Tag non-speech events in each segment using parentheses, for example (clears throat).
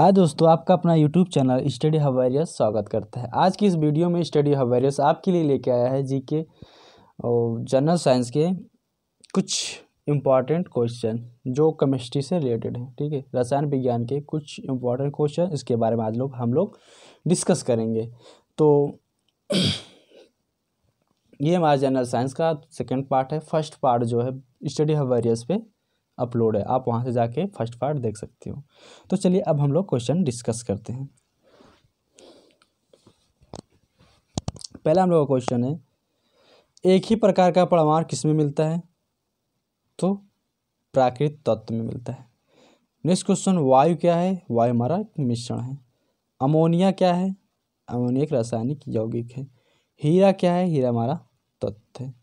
हाय दोस्तों, आपका अपना यूट्यूब चैनल स्टडी हवेरियस स्वागत करता है। आज की इस वीडियो में स्टडी हवेरियस आपके लिए लेके आया है जीके और जनरल साइंस के कुछ इंपॉर्टेंट क्वेश्चन जो केमिस्ट्री से रिलेटेड है, ठीक है? रसायन विज्ञान के कुछ इंपॉर्टेंट क्वेश्चन इसके बारे में आज लोग, हम लोग डिस्कस करेंगे। तो (clears throat) ये हमारा जनरल साइंस का सेकेंड पार्ट है। फ़र्स्ट पार्ट जो है स्टडी हवेरियस पे। अपलोड है। आप वहाँ से जाके फ़र्स्ट पार्ट देख सकते हो। तो चलिए अब हम लोग क्वेश्चन डिस्कस करते हैं। पहला हम लोग का क्वेश्चन है, एक ही प्रकार का परमाणु किसमें मिलता है? तो प्राकृतिक तत्व में मिलता है। नेक्स्ट क्वेश्चन, वायु क्या है? वायु हमारा मिश्रण है। अमोनिया क्या है? अमोनिया एक रासायनिक यौगिक है। हीरा क्या है? हीरा हमारा तत्व है।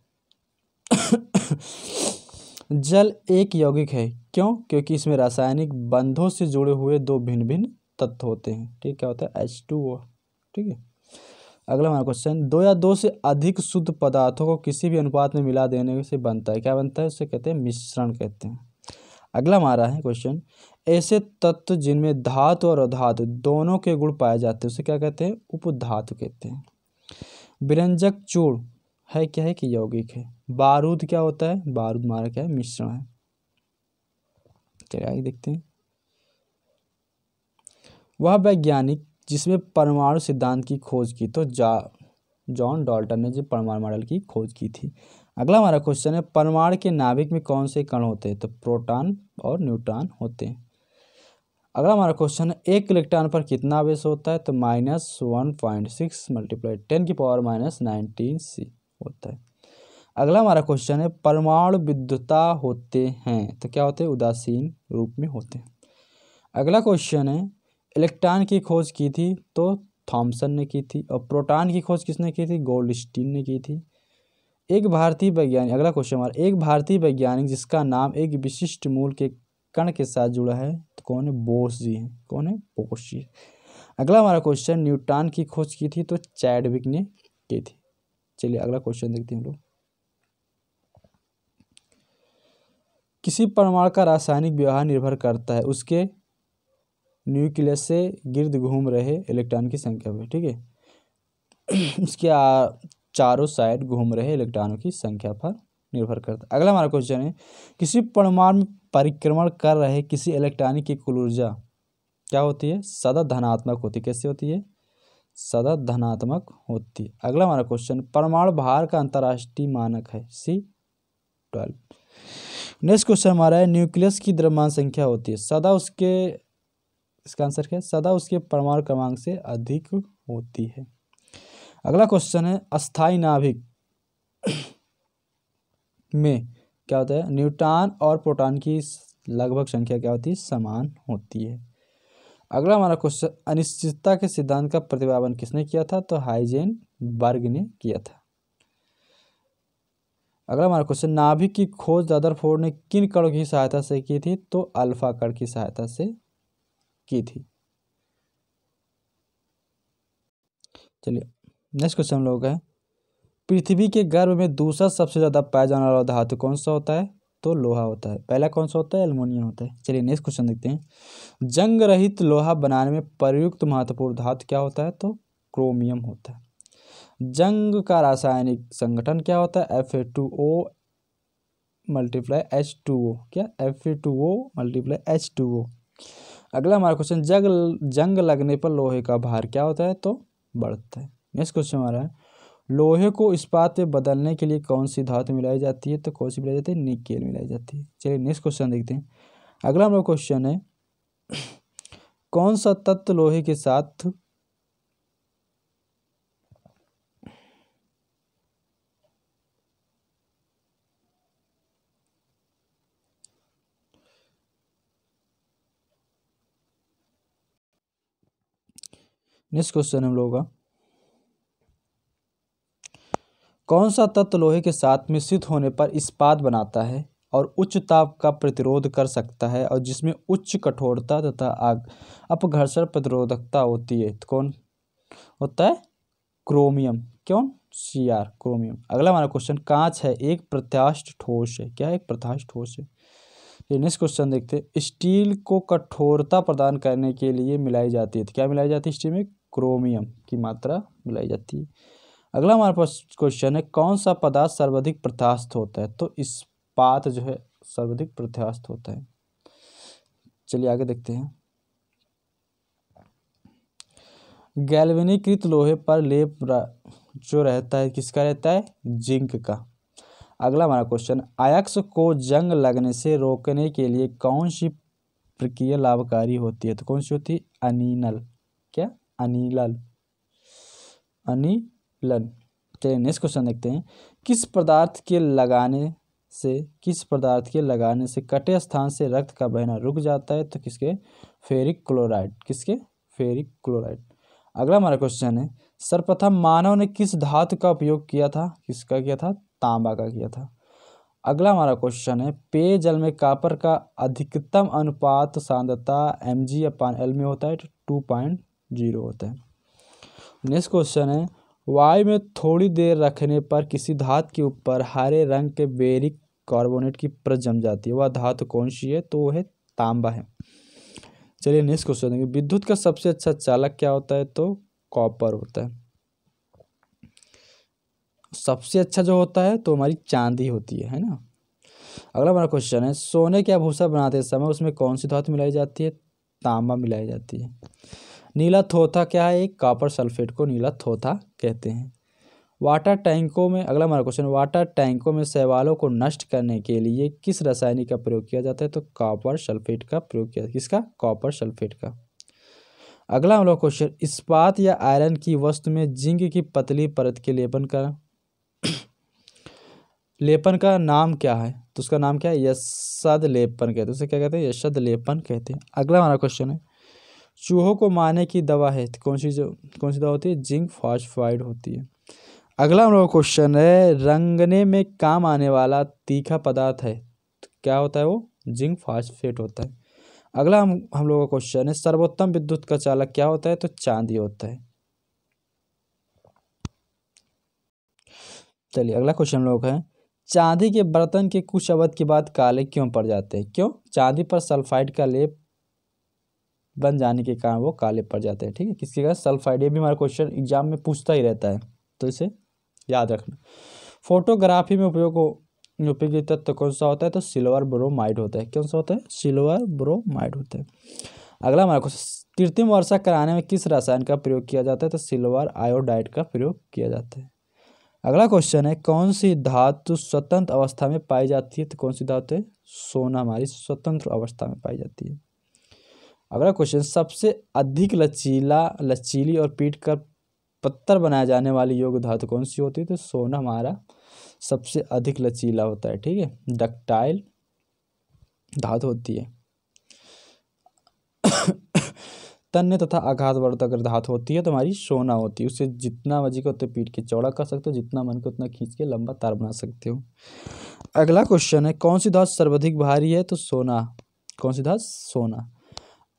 जल एक यौगिक है। क्यों? क्योंकि इसमें रासायनिक बंधों से जुड़े हुए दो भिन्न भिन्न तत्व होते हैं। ठीक क्या होता है? एच टू ओ ठीक है। अगला हमारा क्वेश्चन दो या दो से अधिक शुद्ध पदार्थों को किसी भी अनुपात में मिला देने से बनता है। क्या बनता है? उसे कहते हैं मिश्रण कहते हैं। अगला हमारा है क्वेश्चन ऐसे तत्व जिनमें धातु और अधातु दोनों के गुण पाए जाते हैं, उसे क्या कहते हैं? उपधातु कहते हैं। व्यंजक चूर्ण है, क्या है कि यौगिक है। बारूद क्या होता है? बारूद हमारा क्या है, मिश्रण है। चलिए आगे देखते हैं। वह वैज्ञानिक जिसमें परमाणु सिद्धांत की खोज की तो जा, जॉन डॉल्टन ने जो परमाणु मॉडल की खोज की थी। अगला हमारा क्वेश्चन है, परमाणु के नाभिक में कौन से कण होते हैं? तो प्रोटॉन और न्यूट्रॉन होते हैं। अगला हमारा क्वेश्चन है, एक इलेक्ट्रॉन पर कितना आवेश होता है? तो minus one point six multiply ten की पावर माइनस नाइनटीन सी। होता है। अगला हमारा क्वेश्चन है, परमाणु विद्युता होते हैं। तो क्या होते हैं? उदासीन रूप में होते हैं। अगला क्वेश्चन है, इलेक्ट्रॉन की खोज की थी तो थॉमसन ने की थी और प्रोटॉन की खोज किसने की थी? गोल्डस्टीन ने की थी। एक भारतीय वैज्ञानिक, अगला क्वेश्चन हमारा, एक भारतीय वैज्ञानिक जिसका नाम एक विशिष्ट मूल के कण के साथ जुड़ा है तो कौन है? बोस जी हैं। कौन है? बोस जी। अगला हमारा क्वेश्चन न्यूटन की खोज की थी तो चैडविक ने की थी। चलिए अगला क्वेश्चन देखते हैं हम लोग। किसी परमाणु का रासायनिक व्यवहार निर्भर करता है, उसके न्यूक्लियस से गिर्द घूम रहे इलेक्ट्रॉन की संख्या पर ठीक है? (clears throat) उसके चारों साइड घूम रहे इलेक्ट्रॉनों की संख्या पर निर्भर करता है। अगला हमारा क्वेश्चन है, किसी परमाणु में परिक्रमण कर रहे किसी इलेक्ट्रॉनिक की कुल ऊर्जा क्या होती है? सदा धनात्मक होती है। कैसे होती है? सदा धनात्मक होती है। अगला हमारा क्वेश्चन परमाणु भार का अंतर्राष्ट्रीय मानक है। सी, ट्वेल्व। नेक्स्ट क्वेश्चन हमारा है न्यूक्लियस की द्रव्यमान संख्या होती है। सदा उसके, इसका आंसर क्या है? सदा उसके परमाणु क्रमांक से अधिक होती है। अगला क्वेश्चन है अस्थाई नाभिक (coughs) में क्या होता है? न्यूट्रॉन और प्रोटॉन की लगभग संख्या क्या होती है? समान होती है। अगला हमारा क्वेश्चन अनिश्चितता के सिद्धांत का प्रतिपादन किसने किया था? तो हाइजेन बर्ग ने किया था। अगला हमारा क्वेश्चन नाभिक की खोज रदरफोर्ड ने किन कणों की सहायता से की थी? तो अल्फ़ा कण की सहायता से की थी। चलिए नेक्स्ट क्वेश्चन हम लोग है पृथ्वी के गर्भ में दूसरा सबसे ज़्यादा पाया जाने वाला धातु कौन सा होता है? तो लोहा होता है। पहला कौन सा होता है? एल्युमिनियम होता है। चलिए नेक्स्ट क्वेश्चन देखते हैं। जंग रहित लोहा बनाने में प्रयुक्त महत्वपूर्ण धातु क्या होता है? तो क्रोमियम होता है। जंग का रासायनिक संगठन क्या होता है? F A two O multiply H two O क्या? F A two O multiply H two O अगला हमारा क्वेश्चन जंग जंग लगने पर लोहे का भार क्या होता है? तो बढ़ता है। नेक्स्ट क्वेश्चन हमारा है। लोहे को इस्पात में बदलने के लिए कौन सी धातु मिलाई जाती है तो कौन सी मिलाई जाती है, निकेल मिलाई जाती है। चलिए नेक्स्ट क्वेश्चन देखते हैं। अगला हमारा क्वेश्चन है, कौन सा तत्व लोहे के साथ नेक्स्ट क्वेश्चन हम लोगों का। कौन सा तत्व लोहे के साथ मिश्रित होने पर इस्पात बनाता है और उच्च ताप का प्रतिरोध कर सकता है और जिसमें उच्च कठोरता तथा आग अपघर्षण प्रतिरोधकता होती है? तो कौन होता है? क्रोमियम। क्यों? C R chromium. अगला हमारा क्वेश्चन कांच है एक प्रत्याष्ट ठोस है। क्या एक प्रत्याष्ट ठोस है? ये नेक्स्ट क्वेश्चन देखते हैं। स्टील को कठोरता प्रदान करने के लिए मिलाई जाती है। तो क्या मिलाई जाती है स्टील में? क्रोमियम की मात्रा मिलाई जाती है। अगला हमारे पास क्वेश्चन है, कौन सा पदार्थ सर्वाधिक प्रत्यास्थ होता है? तो इस्पात जो है, सर्वाधिक प्रत्यास्थ होता है। चलिए आगे देखते हैं। गैल्वेनीकृत लोहे पर लेप जो रहता है, किसका रहता है? जिंक का। अगला हमारा क्वेश्चन आयक्स को जंग लगने से रोकने के लिए कौन सी प्रक्रिया लाभकारी होती है? तो कौन सी होती है? अनिनल। क्या? अनिलल। अनिलन चलिए नेक्स्ट क्वेश्चन देखते हैं। किस पदार्थ के लगाने से, किस पदार्थ के लगाने से कटे स्थान से रक्त का बहना रुक जाता है? तो किसके? Ferric chloride. किसके? Ferric chloride. अगला हमारा क्वेश्चन है, सर्वप्रथम मानव ने किस धातु का उपयोग किया था? किसका किया था? तांबा का किया था। अगला हमारा क्वेश्चन है, पेय जल में कापर का अधिकतम अनुपात सांद्रता एम जी अपान एल में होता है तो टू पॉइंट ज़ीरो होता है। नेक्स्ट क्वेश्चन है वायु में थोड़ी देर रखने पर किसी धातु के ऊपर हरे रंग के बेरिक कार्बोनेट की परत जम जाती है। वह धातु कौन सी है? तो वह है तांबा है। चलिए नेक्स्ट क्वेश्चन देखिए विद्युत का सबसे अच्छा चालक क्या होता है? तो कॉपर होता है। सबसे अच्छा जो होता है तो हमारी चांदी होती है है ना? अगला हमारा क्वेश्चन है, सोने के आभूषण बनाते समय उसमें कौन सी धातु मिलाई जाती है? तांबा मिलाई जाती है। नीला थोथा क्या है? एक कॉपर सल्फेट को नीला थोथा कहते हैं। वाटर टैंकों में, अगला हमारा क्वेश्चन वाटर टैंकों में शैवालों को नष्ट करने के लिए किस रासायनिक का प्रयोग किया जाता है? तो कॉपर सल्फेट का प्रयोग किया किसका? कॉपर सल्फेट का। अगला हमारा क्वेश्चन इस्पात या आयरन की वस्तु में जिंक की पतली परत के लेपन का लेपन का नाम क्या है? तो उसका नाम क्या है? यशद लेपन कहते हैं। उसे क्या कहते हैं? यशद लेपन कहते हैं। अगला हमारा क्वेश्चन है चूहों को मारने की दवा है। कौन सी जो, कौन सी दवा होती है? जिंक फॉस्फाइड होती है। अगला हम लोग क्वेश्चन है, रंगने में काम आने वाला तीखा पदार्थ है। तो क्या होता है वो? जिंक फॉस्फेट होता है। अगला हम हम लोगों का क्वेश्चन है, सर्वोत्तम विद्युत का चालक क्या होता है? तो चांदी होता है। चलिए, अगला क्वेश्चन हम लोग है, चांदी के बर्तन के कुछ अवध के बाद काले क्यों पड़ जाते हैं? क्यों? चांदी पर सल्फाइड का लेप बन जाने के कारण वो काले पड़ जाते हैं, ठीक है? किसके कारण? सल्फाइड ये भी हमारा क्वेश्चन एग्ज़ाम में पूछता ही रहता है तो इसे याद रखना। फोटोग्राफी में उपयोग, उपयोगी तत्व कौन सा होता है? तो सिल्वर ब्रोमाइड होता है। कौन सा होता है? सिल्वर ब्रोमाइड होता है। अगला हमारा क्वेश्चन कृत्रिम वर्षा कराने में किस रसायन का प्रयोग किया जाता है? तो सिल्वर आयोडाइड का प्रयोग किया जाता है। अगला क्वेश्चन है, कौन सी धातु स्वतंत्र अवस्था में पाई जाती है? तो कौन सी धातु है? सोना हमारी स्वतंत्र अवस्था में पाई जाती है। अगला क्वेश्चन सबसे अधिक लचीला, लचीली और पीट कर पत्थर बनाए जाने वाली योग धातु कौन सी होती है? तो सोना हमारा सबसे अधिक लचीला होता है, ठीक है? डक्टाइल धातु होती है। (coughs) तन्य तथा आघात अगर धातु होती है तो हमारी सोना होती है। उसे जितना मर्ज़ी को उतने पीट के चौड़ा कर सकते हो, जितना मन को उतना खींच के लंबा तार बना सकते हो। अगला क्वेश्चन है, कौन सी धातु सर्वाधिक भारी है? तो सोना। कौन सी धातु? सोना।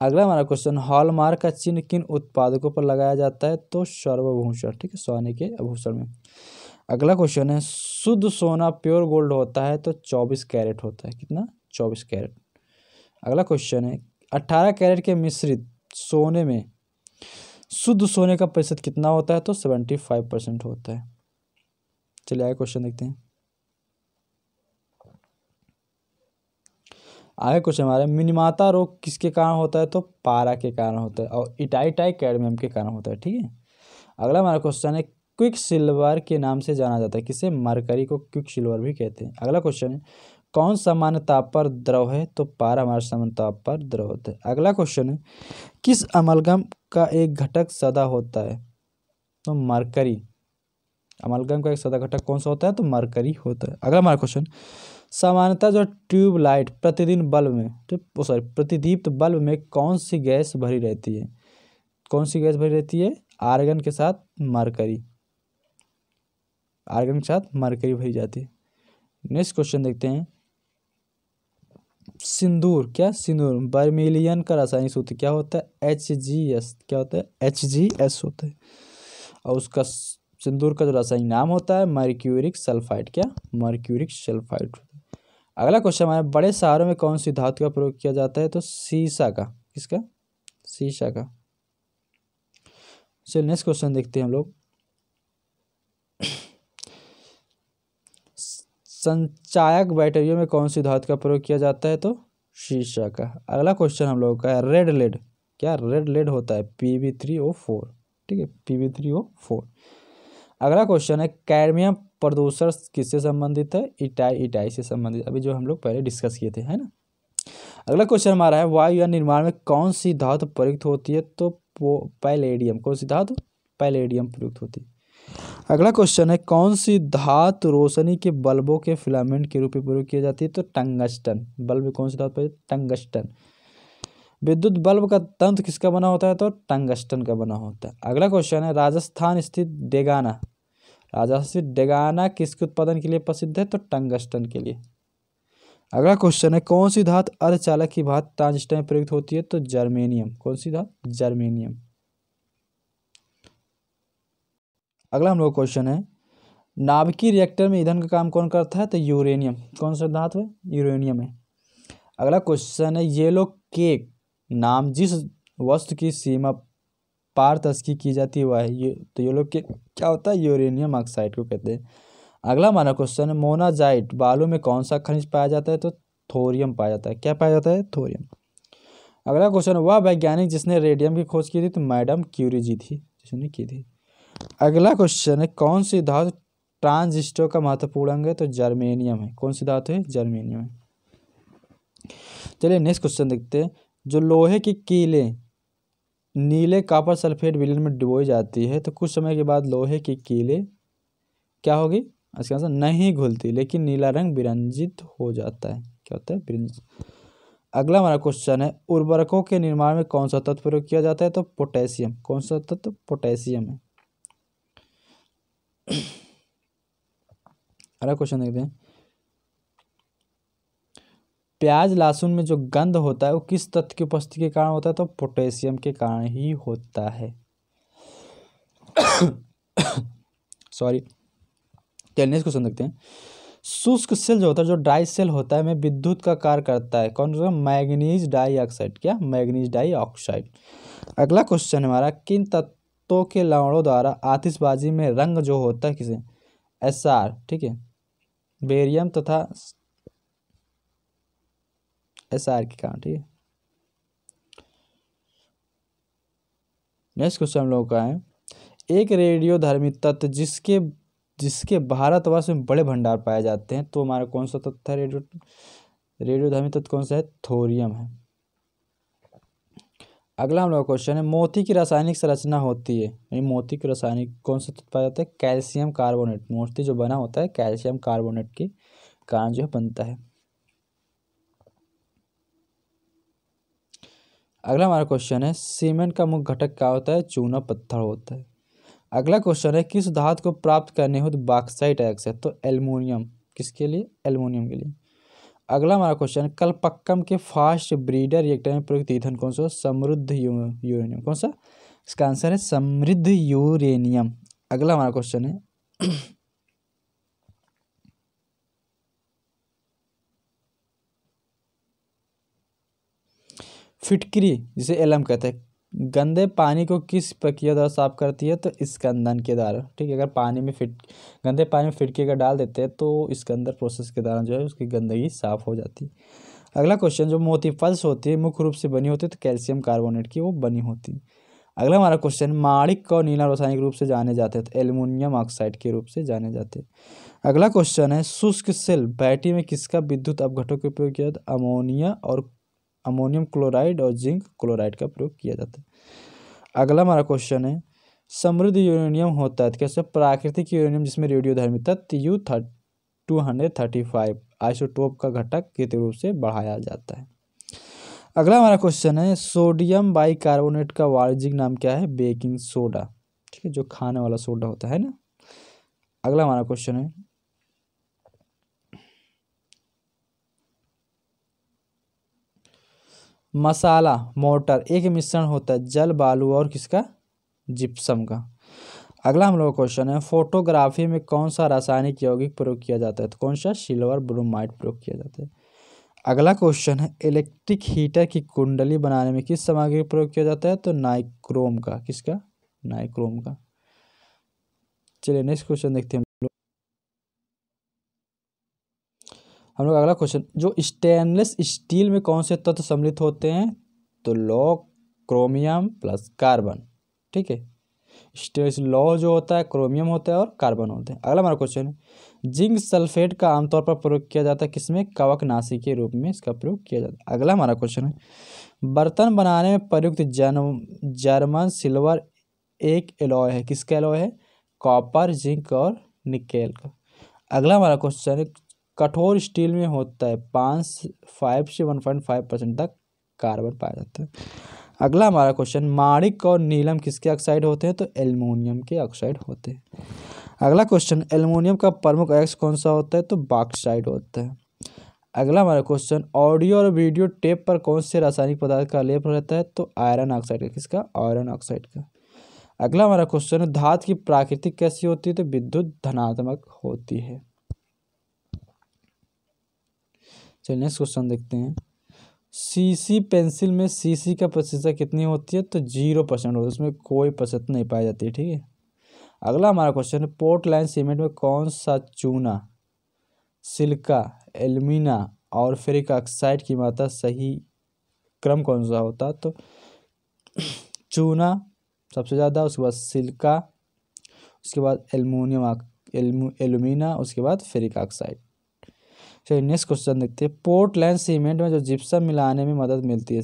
अगला हमारा क्वेश्चन हॉलमार्क का चिन्ह किन उत्पादकों पर लगाया जाता है? तो सर्वभूषण ठीक है? सोने के आभूषण में। अगला क्वेश्चन है, शुद्ध सोना प्योर गोल्ड होता है तो चौबीस कैरेट होता है। कितना? चौबीस कैरेट। अगला क्वेश्चन है अट्ठारह कैरेट के मिश्रित सोने में शुद्ध सोने का प्रतिशत कितना होता है? तो सेवेंटी फाइव परसेंट होता है। चलिए आगे क्वेश्चन देखते हैं। आगे क्वेश्चन हमारे, मिनिमाता रोग किसके कारण होता है? तो पारा के कारण होता है और इटाइटाई कैडमियम के कारण होता है, ठीक है? अगला हमारा क्वेश्चन है क्विक सिल्वर के नाम से जाना जाता है, किसे? मरकरी को क्विक सिल्वर भी कहते हैं। अगला क्वेश्चन है, कौन सामान्य ताप पर द्रव है? तो पारा हमारा सामान्य ताप पर द्रव होता है। अगला क्वेश्चन है, किस अमलगम का एक घटक सदा होता है? तो मरकरी। अमलगम का एक सदा घटक कौन सा होता है? तो मरकरी होता है। अगला हमारा क्वेश्चन सामान्यतः जो ट्यूबलाइट प्रतिदिन बल्ब में तो सॉरी, प्रतिदीप्त बल्ब में कौन सी गैस भरी रहती है? कौन सी गैस भरी रहती है? आर्गन के साथ मरकरी। आर्गन के साथ मरकरी भरी जाती है। नेक्स्ट क्वेश्चन देखते हैं। सिंदूर, क्या सिंदूर? बर्मिलियन का रासायनिक सूत्र क्या होता है? एच जी एस, क्या होता है? एच जी एस होता है। और उसका सिंदूर का जो रासायनिक नाम होता है, मर्क्यूरिक सल्फाइड, क्या? Mercuric sulphide. अगला क्वेश्चन हमारे बड़े शहरों में कौन सी धातु का प्रयोग किया जाता है? तो शीशा का। किसका? शीशा का। चलिए नेक्स्ट क्वेश्चन देखते हैं हम लोग। संचायक बैटरियों में कौन सी धातु का प्रयोग किया जाता है? तो शीशा का। अगला क्वेश्चन हम लोगों का है रेड लेड क्या रेड लेड होता है? P V three O four ठीक है? P V three O four अगला क्वेश्चन है, कैडमियम प्रदूषण किससे संबंधित है? इटाई इटाई से संबंधित। अभी जो हम लोग पहले डिस्कस किए थे, है ना? अगला क्वेश्चन हमारा है, वायु या निर्माण में कौन सी धातु प्रयुक्त होती है? तो पैलेडियम, कौन सी धातु? पैलेडियम प्रयुक्त होती है। अगला क्वेश्चन है, कौन सी धातु रोशनी के बल्बों के फिलामेंट के रूप में प्रयोग की जाती है? तो टंगस्टन। बल्ब कौन सी धातु टंगस्टन। विद्युत बल्ब का तंत्र किसका बना होता है? तो टंगस्टन का बना होता है। अगला क्वेश्चन है, राजस्थान स्थित डेगाना। राजस्थान स्थित डेगाना किसके उत्पादन के लिए प्रसिद्ध है? तो टंगस्टन के लिए। अगला क्वेश्चन है, कौन सी धातु अर्धचालक की भात ट्रांजिस्टर में प्रयुक्त होती है? तो जर्मेनियम। कौन सी धातु? जर्मेनियम। अगला हम लोग क्वेश्चन है, नाभिकीय रिएक्टर में ईंधन का काम कौन करता है? तो यूरेनियम कौन सा धातु है? यूरेनियम है। अगला क्वेश्चन है येलो केक नाम जिस वस्तु की सीमा पार तस्की की जाती है, वह ये तो येलो केक क्या होता है? यूरेनियम ऑक्साइड को कहते हैं। अगला हमारा क्वेश्चन है, मोनाजाइट बालू में कौन सा खनिज पाया जाता है? तो थोरियम पाया जाता है। क्या पाया जाता है? थोरियम। अगला क्वेश्चन वह वैज्ञानिक जिसने रेडियम की खोज की थी तो मैडम क्यूरी जी थी, जिसने की थी। अगला क्वेश्चन है, कौन सी धातु ट्रांजिस्टर का महत्वपूर्ण अंग है? तो जर्मेनियम है। कौन सी धातु है? जर्मेनियम है। चलिए नेक्स्ट क्वेश्चन देखते हैं। जो लोहे की कीले नीले कापर सल्फेट विलयन में डुबोई जाती है तो कुछ समय के बाद लोहे की कीले क्या होगी? इसका आंसर नहीं घुलती, लेकिन नीला रंग विरंजित हो जाता है। क्या होता है? अगला हमारा क्वेश्चन है, उर्वरकों के निर्माण में कौन सा तत्व प्रयोग किया जाता है? तो पोटेशियम। कौन सा तत्व? पोटेशियम है। (clears throat) अगला क्वेश्चन देखते हैं। प्याज लहसुन में जो गंध होता है, वो किस तत्व की उपस्थिति के कारण होता है? तो पोटेशियम के कारण ही होता है। सॉरी, चलिए क्वेश्चन देखते हैं। शुष्क सेल जो होता है, जो ड्राई सेल होता है, में विद्युत का कार्य करता है। कौन सा? Manganese dioxide. क्या? Manganese dioxide. अगला क्वेश्चन हमारा, किन तत्व के लवणों द्वारा आतिशबाजी में रंग जो होता है, किसे? एस आर, ठीक है? बेरियम तथा एस आर के कारण ठीक है? नेक्स्ट क्वेश्चन हम लोग का है। एक रेडियो धर्मी तत्व जिसके जिसके भारतवर्ष में बड़े भंडार पाए जाते हैं तो हमारा कौन सा तत्व है रेडियो रेडियो धर्मी तत्व कौन सा है? थोरियम है। अगला हम लोग क्वेश्चन है, मोती की रासायनिक संरचना होती है, यानी मोती की रासायनिक कौन सा तत्व पाया जाता है? कैल्शियम कार्बोनेट मोती जो बना होता है कैल्शियम कार्बोनेट के कारण जो है बनता है। अगला हमारा क्वेश्चन है, सीमेंट का मुख्य घटक क्या होता है? चूना पत्थर होता है। अगला क्वेश्चन है, किस धातु को प्राप्त करने हो तो बाक्साइट एक्स है? तो एल्यूमिनियम किसके लिए? एल्यूमिनियम के लिए। अगला हमारा क्वेश्चन है, कलपक्कम के फास्ट ब्रीडर रिएक्टर में प्रयुक्त ईंधन कौन सा? समृद्ध यूरेनियम कौन सा? इसका आंसर है, समृद्ध यूरेनियम अगला हमारा क्वेश्चन है फिटकरी, जिसे एलम कहते हैं। गंदे पानी को किस प्रक्रिया द्वारा साफ़ करती है? तो स्कंदन के द्वारा, ठीक है? अगर पानी में फिट, गंदे पानी में फिटकी अगर डाल देते हैं तो इसके अंदर प्रोसेस के दौरान जो है, उसकी गंदगी साफ़ हो जाती है। अगला क्वेश्चन जो मोती फल्स होती है, मुख्य रूप से बनी होती है तो कैल्शियम कार्बोनेट की वो बनी होती है। अगला हमारा क्वेश्चन माणिक को नीला रासायनिक रूप से जाने जाते हैं तो एल्यूमिनियम ऑक्साइड के रूप से जाने जाते हैं। अगला क्वेश्चन है, शुष्क सेल बैटरी में किसका विद्युत अपघटों का उपयोग किया अमोनिया और अमोनियम क्लोराइड और जिंक क्लोराइड का प्रयोग किया जाता है। अगला हमारा क्वेश्चन है, समृद्ध यूरेनियम होता है कैसे? प्राकृतिक यूरेनियम जिसमें रेडियो धर्मी तत्व U two hundred thirty five isotope का घटक के रूप से बढ़ाया जाता है। अगला हमारा क्वेश्चन है, सोडियम बाइकार्बोनेट का वाणिज्यिक नाम क्या है? Baking soda. ठीक है, जो खाने वाला सोडा होता है ना? अगला हमारा क्वेश्चन है मसाला, मोटर, एक मिश्रण होता है, जल, बालू और किसका? जिप्सम का। अगला हम लोग क्वेश्चन है फोटोग्राफी में कौन सा रासायनिक यौगिक प्रयोग किया जाता है? तो कौन सा? सिल्वर ब्रोमाइड प्रयोग किया जाता है। अगला क्वेश्चन है इलेक्ट्रिक हीटर की कुंडली बनाने में किस सामग्री का प्रयोग किया जाता है? तो नाइक्रोम का। किसका? नाइक्रोम का। चलिए नेक्स्ट क्वेश्चन देखते हैं। हम लोग अगला क्वेश्चन जो स्टेनलेस स्टील में कौन से तत्व सम्मिलित होते हैं? तो लौ क्रोमियम प्लस कार्बन ठीक है? स्टेनलेस लौ जो होता है क्रोमियम होता है और कार्बन होता है। अगला हमारा क्वेश्चन जिंक सल्फेट का आमतौर पर प्रयोग किया जाता है किसमें? कवक नाशी के रूप में इसका प्रयोग किया जाता है। अगला हमारा क्वेश्चन है, बर्तन बनाने में प्रयुक्त जर्म, जर्मन सिल्वर एक एलॉय है। किसका एलॉय है? कॉपर जिंक और निकेल का। अगला हमारा क्वेश्चन है कठोर स्टील में होता है, पाँच, फाइव से वन पॉइंट फाइव परसेंट तक कार्बन पाया जाता है। अगला हमारा क्वेश्चन, माणिक और नीलम किसके ऑक्साइड होते हैं? तो एल्युमिनियम के ऑक्साइड होते हैं। अगला क्वेश्चन, एल्युमिनियम का प्रमुख एक्स कौन सा होता है? तो बाक्साइड होता है। अगला हमारा क्वेश्चन, ऑडियो और वीडियो टेप पर कौन से रासायनिक पदार्थ का लेप रहता है? तो आयरन ऑक्साइड का, किसका? आयरन ऑक्साइड का। अगला हमारा क्वेश्चन है धातु की प्राकृतिक कैसी होती है? तो विद्युत धनात्मक होती है। चलिए नेक्स्ट क्वेश्चन देखते हैं। सीसी पेंसिल में सीसी का प्रतिशत कितनी होती है? तो ज़ीरो परसेंट होता है। उसमें कोई प्रतिशत नहीं पाई जाती है, ठीक है? अगला हमारा क्वेश्चन है पोर्ट लाइन सीमेंट में कौन सा चूना, सिल्का, एल्यूमिना और फेरिक ऑक्साइड की मात्रा सही क्रम कौन सा होता? तो चूना सबसे ज़्यादा, उसके बाद सिल्का, उसके बाद एल्यूमिनियम एल्यूमिना, उसके बाद फेरिक ऑक्साइड चलिए नेक्स्ट क्वेश्चन देखते हैं। पोर्टलैंड सीमेंट में जो जिप्सम मिलाने में मदद मिलती है।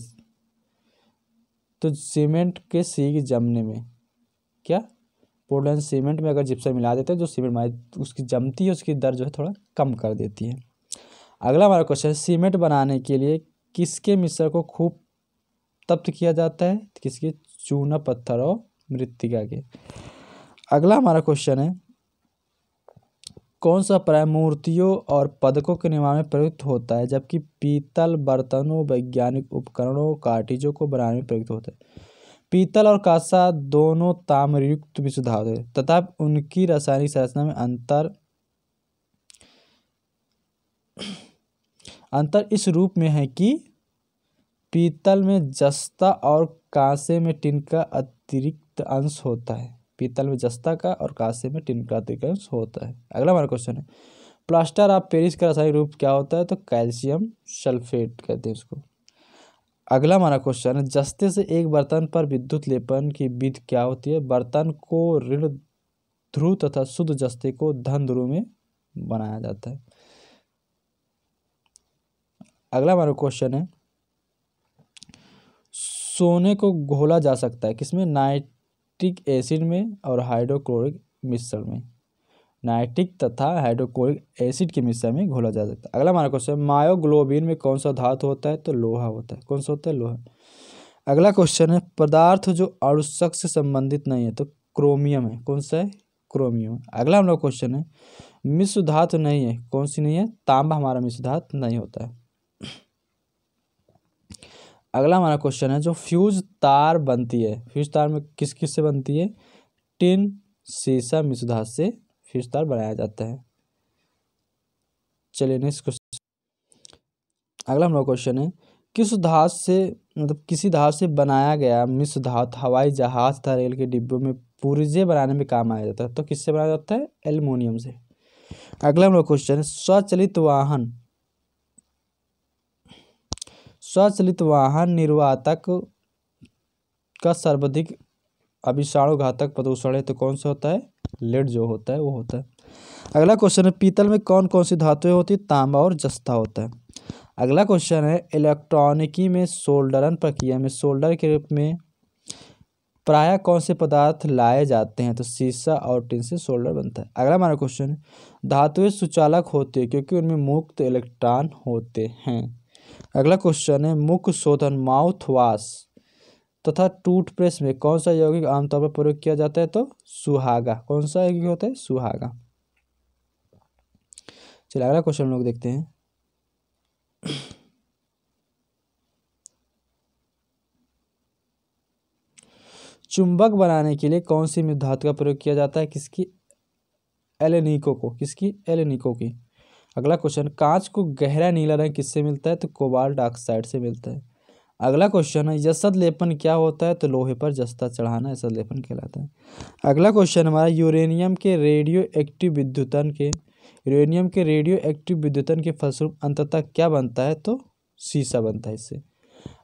तो सीमेंट के सीग जमने में, क्या? पोर्टलैंड सीमेंट में अगर जिप्सम मिला देते हैं, जो सीमेंट मारे उसकी जमती है, उसकी दर जो है थोड़ा कम कर देती है। अगला हमारा क्वेश्चन है सीमेंट बनाने के लिए किसके मिश्रण को खूब तप्त किया जाता है? किसके? चूना, पत्थर और मृतिका के। अगला हमारा क्वेश्चन है कौन सा प्राय मूर्तियों और पदकों के निर्माण में प्रयुक्त होता है, जबकि पीतल बर्तनों, वैज्ञानिक उपकरणों, कार्टिजों को बनाने में प्रयुक्त होता है। पीतल और कांसा दोनों ताम्रयुक्त विशुद्ध धातु है तथा उनकी रासायनिक संरचना में अंतर (clears throat) अंतर इस रूप में है कि पीतल में जस्ता और कांसे में टिन का अतिरिक्त अंश होता है। पीतल में जस्ता का और कांसे में टिन का अंश होता है। अगला हमारा क्वेश्चन है प्लास्टर ऑफ़ पेरिस का रासायनिक रूप क्या होता है? तो कैल्शियम सल्फेट कहते हैं उसको अगला हमारा क्वेश्चन है, जस्ते से एक बर्तन पर विद्युत लेपन की विधि क्या होती है? बर्तन को ऋण ध्रुव तथा शुद्ध जस्ते को धन ध्रुव में बनाया जाता है। अगला हमारा क्वेश्चन है, सोने को घोला जा सकता है, किसमें? नाइट्रिक एसिड में और हाइड्रोक्लोरिक मिश्रण में। नाइट्रिक तथा हाइड्रोक्लोरिक एसिड के मिश्रण में घोला जा सकता है। अगला हमारा क्वेश्चन मायोग्लोबिन में कौन सा धातु होता है? तो लोहा होता है। कौन सा होता है? लोहा। अगला क्वेश्चन है, पदार्थ जो अणुशक से संबंधित नहीं है तो क्रोमियम है। कौन सा है? क्रोमियम। अगला हम क्वेश्चन है, मिश्र धातु नहीं है, कौन सी नहीं है? तांबा हमारा मिश्र धातु नहीं होता है। अगला हमारा क्वेश्चन है, जो फ्यूज तार बनती है। फ्यूज तार में किस किस से बनती है? टिन सीसा धातु से फ्यूज तार बनाया जाता है। चलिए नेक्स्ट क्वेश्चन अगला हमारा क्वेश्चन है, किस धातु से मतलब किसी धातु से बनाया गया मिश्र धातु हवाई जहाज़ तथा रेल के डिब्बों में पुर्जे बनाने में काम आया जाता है? तो किससे बनाया जाता है? एल्युमिनियम से। अगला हमारा क्वेश्चन है, स्वचलित वाहन स्वचालित वाहन निर्वातक का सर्वाधिक अभिषाणु घातक प्रदूषण है तो कौन सा होता है? लेड जो होता है, वो होता है। अगला क्वेश्चन है, पीतल में कौन कौन सी धातुएँ होती है? तांबा और जस्ता होता है। अगला क्वेश्चन है इलेक्ट्रॉनिकी में सोल्डरन प्रक्रिया में सोल्डर के रूप में प्राय कौन से पदार्थ लाए जाते हैं? तो सीसा और टिन से सोल्डर बनता है। अगला हमारा क्वेश्चन धातुएँ सुचालक होती है क्योंकि उनमें मुक्त इलेक्ट्रॉन होते हैं। अगला क्वेश्चन है, मुख शोधन माउथ वॉश तथा टूथब्रश में कौन सा यौगिक आमतौर पर प्रयोग किया जाता है तो सुहागा। कौन सा यौगिक होता है? सुहागा। चलिए, अगला क्वेश्चन हम लोग देखते हैं। चुंबक बनाने के लिए कौन सी धातु का प्रयोग किया जाता है? किसकी? एलेनिको को। किसकी? एलेनिको की। अगला क्वेश्चन कांच को गहरा नीला रंग किससे मिलता है? तो कोबाल्ट ऑक्साइड से मिलता है। अगला क्वेश्चन है जसद लेपन क्या होता है? तो लोहे पर जस्ता चढ़ाना यसद लेपन कहलाता है। अगला क्वेश्चन हमारा, यूरेनियम के रेडियो एक्टिव विद्युतन के, यूरेनियम के रेडियो एक्टिव विद्युतन के फलस्वरूप अंततः क्या बनता है? तो शीशा बनता है इससे।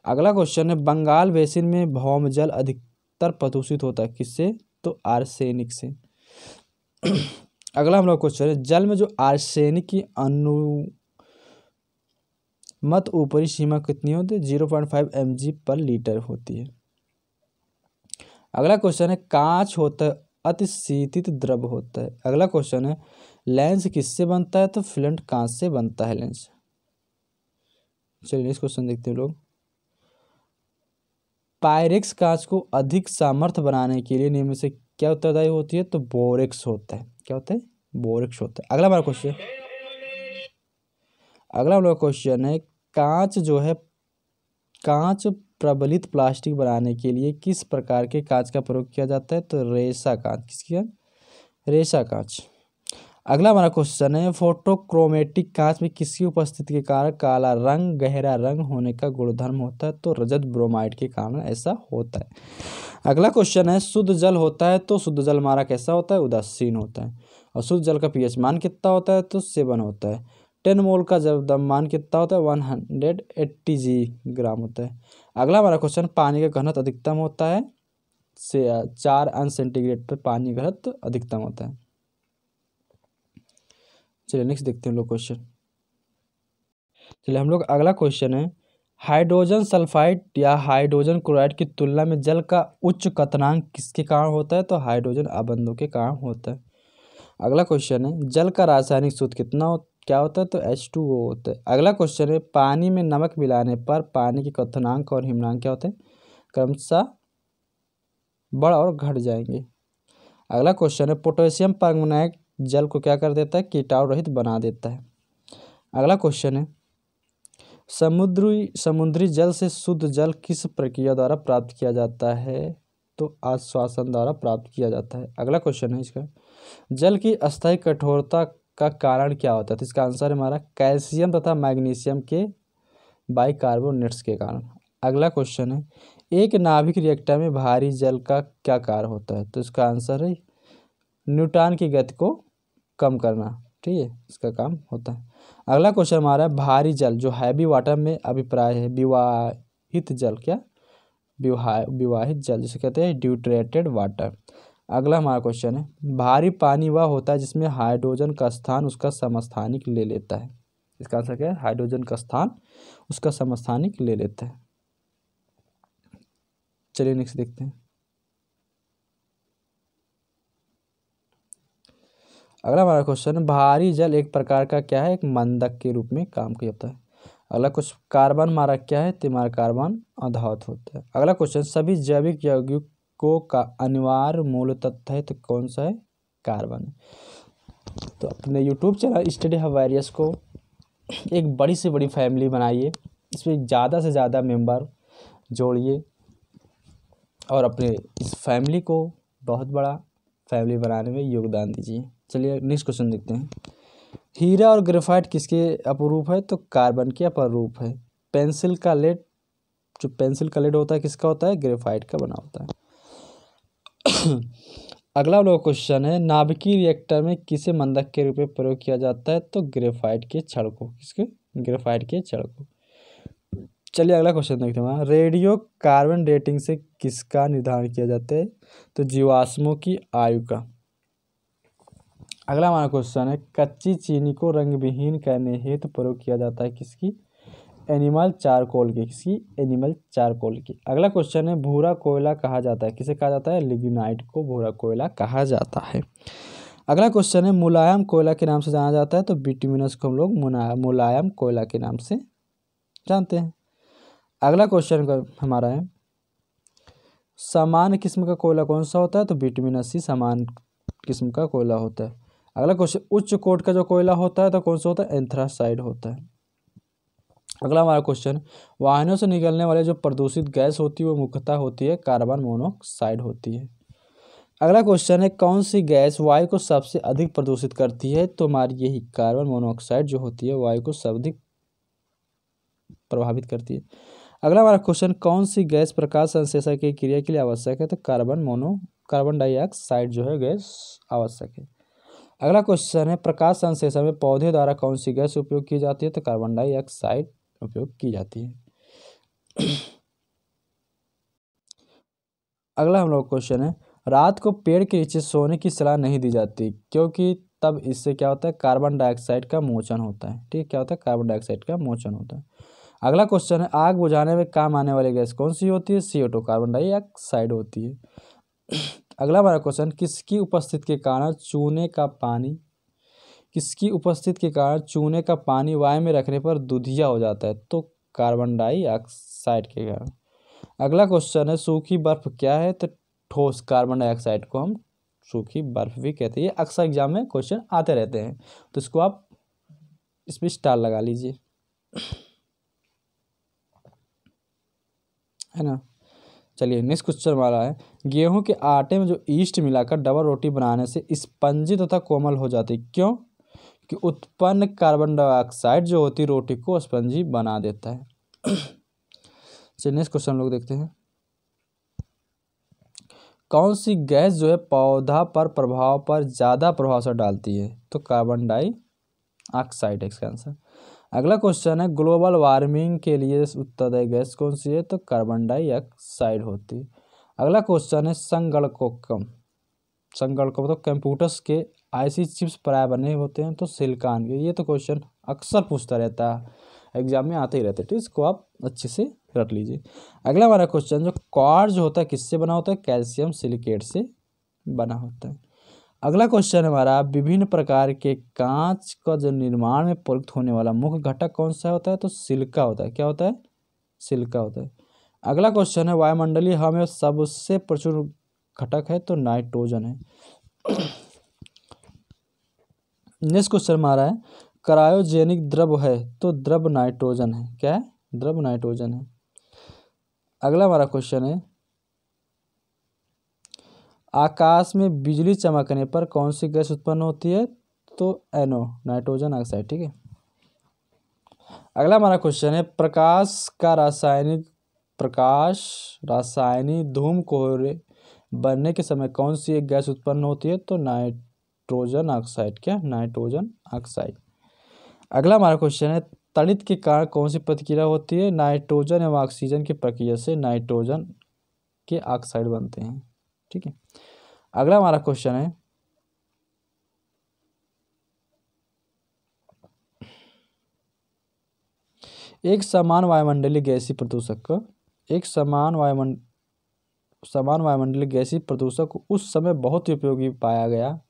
अगला क्वेश्चन है, बंगाल बेसिन में भौम जल अधिकतर प्रदूषित होता है किससे? तो आर्सेनिक से। अगला हम लोग क्वेश्चन है, जल में जो आर्सेनिक की अनु मत ऊपरी सीमा कितनी होती है? Zero point five M G पर लीटर होती है। अगला क्वेश्चन है, कांच होता है अति शीतित द्रव होता है। अगला क्वेश्चन है लेंस किससे बनता है? तो फिलेंट कांच से बनता है लेंस चलिए नेक्स्ट क्वेश्चन देखते हैं लोग। पायरेक्स कांच को अधिक सामर्थ्य बनाने के लिए नियम से क्या उत्तरदायी होती है? तो बोरेक्स होता है। क्या होता है? बोरिक्स होता है। अगला हमारा क्वेश्चन अगला लोग क्वेश्चन है, कांच जो है, कांच प्रबलित प्लास्टिक बनाने के लिए किस प्रकार के कांच का प्रयोग किया जाता है? तो रेशा कांच। किसकी रेशा कांच। अगला हमारा क्वेश्चन है फोटोक्रोमेटिक कांच में किसी उपस्थिति के कारण काला रंग, गहरा रंग होने का गुणधर्म होता है तो रजत ब्रोमाइड के कारण ऐसा होता है। अगला क्वेश्चन है, शुद्ध जल होता है तो शुद्ध जल हमारा कैसा होता है? उदासीन होता है। और शुद्ध जल का पीएच मान कितना होता है? तो सेवन होता है। टेन मोल का जब दम मान कितना होता है? One hundred eighty G gram होता है। अगला हमारा क्वेश्चन पानी का घनत्व अधिकतम होता है? से, चार अंश सेंटीग्रेड पर पानी का घनत्व अधिकतम होता है। चलिए नेक्स्ट देखते हैं लोग क्वेश्चन चलिए हम लोग अगला क्वेश्चन है हाइड्रोजन सल्फाइड या हाइड्रोजन क्लोराइड की तुलना में जल का उच्च कतनांक किसके कारण होता है? तो हाइड्रोजन आबंधों के कारण होता है। अगला क्वेश्चन है, जल का रासायनिक सूत्र कितना हो, क्या होता है? तो एच टू ओ होता है। अगला क्वेश्चन है, पानी में नमक मिलाने पर पानी के कथनांक और हिमनांक क्या होते हैं? क्रमशः बढ़ और घट जाएँगे। अगला क्वेश्चन है, पोटेशियम परमैंगनेट जल को क्या कर देता है? कीटाणु रहित बना देता है। अगला क्वेश्चन है, समुद्री समुद्री जल से शुद्ध जल किस प्रक्रिया द्वारा प्राप्त किया जाता है? तो आश्वासन द्वारा प्राप्त किया जाता है। अगला क्वेश्चन है इसका, जल की अस्थायी कठोरता का कारण क्या होता है? तो इसका आंसर हमारा, कैल्शियम तथा मैग्नीशियम के बाइकार्बोनेट्स के कारण। अगला क्वेश्चन है, एक नाभिक रिएक्टर में भारी जल का क्या कार्य होता है? तो इसका आंसर है, न्यूटन की गति को कम करना, ठीक है? इसका काम होता है। अगला क्वेश्चन हमारा है, भारी जल, जो हैवी वाटर में अभिप्राय है, विवाहित जल, क्या? विवाह, विवाहित जल, जिसे कहते हैं ड्यूट्रेटेड वाटर अगला हमारा क्वेश्चन है, भारी पानी वह होता है जिसमें हाइड्रोजन का स्थान उसका समस्थानिक ले लेता है। इसका आंसर क्या है? हाइड्रोजन का स्थान उसका समस्थानिक ले लेता है। चलिए नेक्स्ट देखते हैं। अगला हमारा क्वेश्चन है भारी जल एक प्रकार का क्या है? एक मंदक के रूप में काम किया जाता है। अगला कुछ, कार्बन हमारा क्या है? तो हमारा कार्बन अधात होता है। अगला क्वेश्चन सभी जैविक यौगिकों का अनिवार्य मूल तत्व है तो कौन सा है? कार्बन। तो अपने यूट्यूब चैनल स्टडी हवारियस को एक बड़ी से बड़ी फैमिली बनाइए। इसमें ज़्यादा से ज़्यादा मेंबर जोड़िए और अपने इस फैमिली को बहुत बड़ा फैमिली बनाने में योगदान दीजिए। चलिए नेक्स्ट क्वेश्चन देखते हैं। हीरा और ग्रेफाइट किसके अपरूप है? तो कार्बन के अपरूप है। पेंसिल का लेड जो पेंसिल का लेड होता है, किसका होता है? ग्रेफाइट का बना होता है। (coughs) अगला लोग क्वेश्चन है, नाभिकीय रिएक्टर में किसे मंदक के रूप में प्रयोग किया जाता है? तो ग्रेफाइट के छड़ को, किसके? ग्रेफाइट के छड़ को। चलिए अगला क्वेश्चन देखते हैं रेडियो कार्बन डेटिंग से किसका निर्धारण किया जाता है? तो जीवाश्मों की आयु का। अगला हमारा क्वेश्चन है, कच्ची चीनी को रंग विहीन करने हेतु प्रयोग किया जाता है किसकी? एनिमल चारकोल की, किसकी? एनिमल चारकोल की। अगला क्वेश्चन है, भूरा कोयला कहा जाता है? किसे कहा जाता है? लिग्नाइट को भूरा कोयला कहा जाता है। अगला क्वेश्चन है, मुलायम कोयला के नाम से जाना जाता है तो बिटमिनस को हम लोग मुलायम कोयला के नाम से जानते हैं। अगला क्वेश्चन हमारा है, समान किस्म का कोयला कौन सा होता है? तो बिटमिनस ही समान किस्म का कोयला होता है। अगला क्वेश्चन उच्च कोट का जो कोयला होता है तो कौन सा होता है? एंथ्रासाइड होता है। अगला हमारा क्वेश्चन वाहनों से निकलने वाले जो प्रदूषित गैस होती है, वो मुख्यतः होती है कार्बन मोनोऑक्साइड होती है। अगला क्वेश्चन है, कौन सी गैस वायु को सबसे अधिक प्रदूषित करती है? तो हमारी यही कार्बन मोनोऑक्साइड जो होती है, वायु को सर्वाधिक प्रभावित करती है। अगला हमारा क्वेश्चन कौन सी गैस प्रकाश संश्लेषण की क्रिया के लिए आवश्यक है? तो कार्बन मोनो, कार्बन डाइऑक्साइड जो है, गैस आवश्यक है। अगला क्वेश्चन है, प्रकाश संश्लेषण में पौधे द्वारा कौन सी गैस उपयोग की जाती है? तो कार्बन डाइऑक्साइड उपयोग की जाती है। अगला हम लोग क्वेश्चन है, रात को पेड़ के नीचे सोने की सलाह नहीं दी जाती, क्योंकि तब इससे क्या होता है? कार्बन डाइऑक्साइड का मोचन होता है। ठीक है, क्या होता है? कार्बन डाइऑक्साइड का मोचन होता है। अगला क्वेश्चन है, आग बुझाने में काम आने वाली गैस कौन सी होती है? सी कार्बन डाइऑक्साइड होती है। अगला हमारा क्वेश्चन, किसकी उपस्थिति के कारण चूने का पानी, किसकी उपस्थिति के कारण चूने का पानी वायु में रखने पर दुधिया हो जाता है? तो कार्बन डाइऑक्साइड के कारण। अगला क्वेश्चन है, सूखी बर्फ़ क्या है? तो ठोस कार्बन डाइऑक्साइड को हम सूखी बर्फ़ भी कहते हैं। ये अक्सर एग्ज़ाम में क्वेश्चन आते रहते हैं। तो इसको आप इसमें स्टार लगा लीजिए। है ना? चलिए नेक्स्ट क्वेश्चन हमारा है। गेहूँ के आटे में जो ईस्ट मिलाकर डबल रोटी बनाने से स्पंजी तथा कोमल हो जाती क्यों? कि उत्पन्न कार्बन डाइऑक्साइड जो होती रोटी को स्पंजी बना देता है। चलिए, नेक्स्ट क्वेश्चन लोग देखते हैं। कौन सी गैस जो है, पौधा पर प्रभाव पर ज़्यादा प्रभाव से डालती है? तो कार्बन डाई ऑक्साइड है इसका आंसर। अगला क्वेश्चन है ग्लोबल वार्मिंग के लिए उत्तरदायी गैस कौन सी है? तो कार्बन डाइऑक्साइड होती। है अगला क्वेश्चन है संगणकोकम संगणकों तो कंप्यूटर्स के आईसी चिप्स प्राय बने होते हैं तो सिलिकॉन के। ये तो क्वेश्चन अक्सर पूछता रहता है। एग्ज़ाम में आते ही रहते हैं। तो इसको आप अच्छे से रख लीजिए। अगला हमारा क्वेश्चन जो कॉर्ड जो होता है, किससे बना होता है? कैल्शियम सिलिकेट से बना होता है। अगला क्वेश्चन हमारा, विभिन्न प्रकार के कांच का जो निर्माण में प्रयुक्त होने वाला मुख्य घटक कौन सा होता है? तो सिल्का होता है। क्या होता है? सिल्का होता है। अगला क्वेश्चन है, वायुमंडलीय हवा में सबसे प्रचुर घटक है तो नाइट्रोजन है। नेक्स्ट क्वेश्चन हमारा है, क्रायोजेनिक द्रव है तो द्रव नाइट्रोजन है। क्या है? द्रव नाइट्रोजन है। अगला हमारा क्वेश्चन है आकाश में बिजली चमकने पर कौन सी गैस उत्पन्न होती है? तो एनो नाइट्रोजन ऑक्साइड, ठीक है। अगला हमारा क्वेश्चन है, प्रकाश का रासायनिक प्रकाश, रासायनिक धूम कोहरे बनने के समय कौन सी एक गैस उत्पन्न होती है? तो नाइट्रोजन ऑक्साइड, क्या? Nitrogen oxide. अगला हमारा क्वेश्चन है, तड़ित के कारण कौन सी प्रतिक्रिया होती है? नाइट्रोजन एवं ऑक्सीजन की प्रक्रिया से नाइट्रोजन के ऑक्साइड बनते हैं। ठीक है। अगला हमारा क्वेश्चन है। एक समान वायुमंडलीय गैसी प्रदूषक, एक समान वायुमंड, समान वायुमंडलीय गैसीय प्रदूषक उस समय बहुत ही उपयोगी पाया गया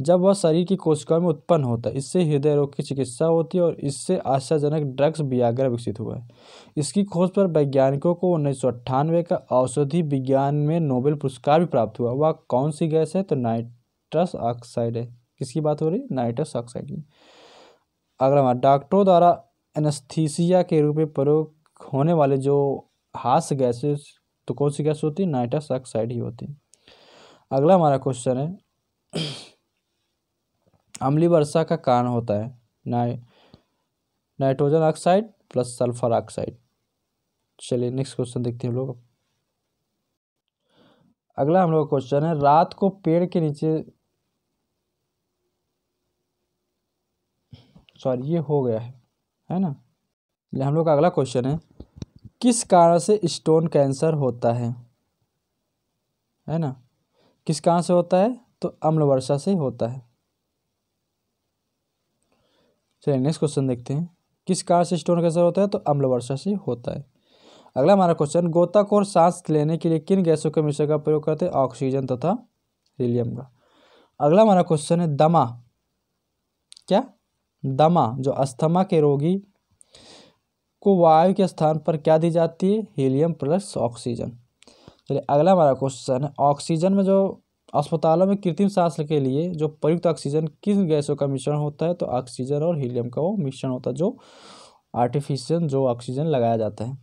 जब वह शरीर की कोशिकाओं में उत्पन्न होता है, इससे हृदय रोग की चिकित्सा होती है और इससे आशाजनक ड्रग्स वियाग्रा विकसित हुआ है इसकी खोज पर वैज्ञानिकों को उन्नीस सौ अट्ठानवे का औषधि विज्ञान में नोबेल पुरस्कार भी प्राप्त हुआ। वह कौन सी गैस है? तो नाइट्रस ऑक्साइड है। किसकी बात हो रही नाइट्रस ऑक्साइड की। अगला हमारा डॉक्टरों द्वारा एनेस्थीसिया के रूप में प्रयोग होने वाले जो हास्य गैसेस तो कौन सी गैस होती है? नाइट्रस ऑक्साइड ही होती है। अगला हमारा क्वेश्चन है। अम्ली वर्षा का कारण होता है। नाइ nitrogen oxide plus sulphur oxide चलिए नेक्स्ट क्वेश्चन देखते हैं हम लोग। अगला हम लोग का क्वेश्चन है, रात को पेड़ के नीचे सॉरी ये हो गया है है ना? हम लोग का अगला क्वेश्चन है, किस कारण से स्टोन कैंसर होता है? है ना? किस कारण से होता है? तो अम्ल वर्षा से होता है। चलिए नेक्स्ट क्वेश्चन देखते हैं। किस कार से स्टोन कैंसर होता है? तो अम्ल वर्षा से होता है। अगला हमारा क्वेश्चन गोताखोर सांस लेने के लिए किन गैसों के मिश्रण का प्रयोग करते हैं? ऑक्सीजन तथा हीलियम का। अगला हमारा क्वेश्चन है, दमा। क्या? दमा, जो अस्थमा के रोगी को वायु के स्थान पर क्या दी जाती है? हीलियम प्लस ऑक्सीजन चलिए अगला हमारा क्वेश्चन है ऑक्सीजन में जो अस्पतालों में कृत्रिम सांस के लिए जो प्रयुक्त ऑक्सीजन किन गैसों का मिश्रण होता है तो ऑक्सीजन और हीलियम का वो मिश्रण होता है जो आर्टिफिशियल, जो ऑक्सीजन लगाया जाता है।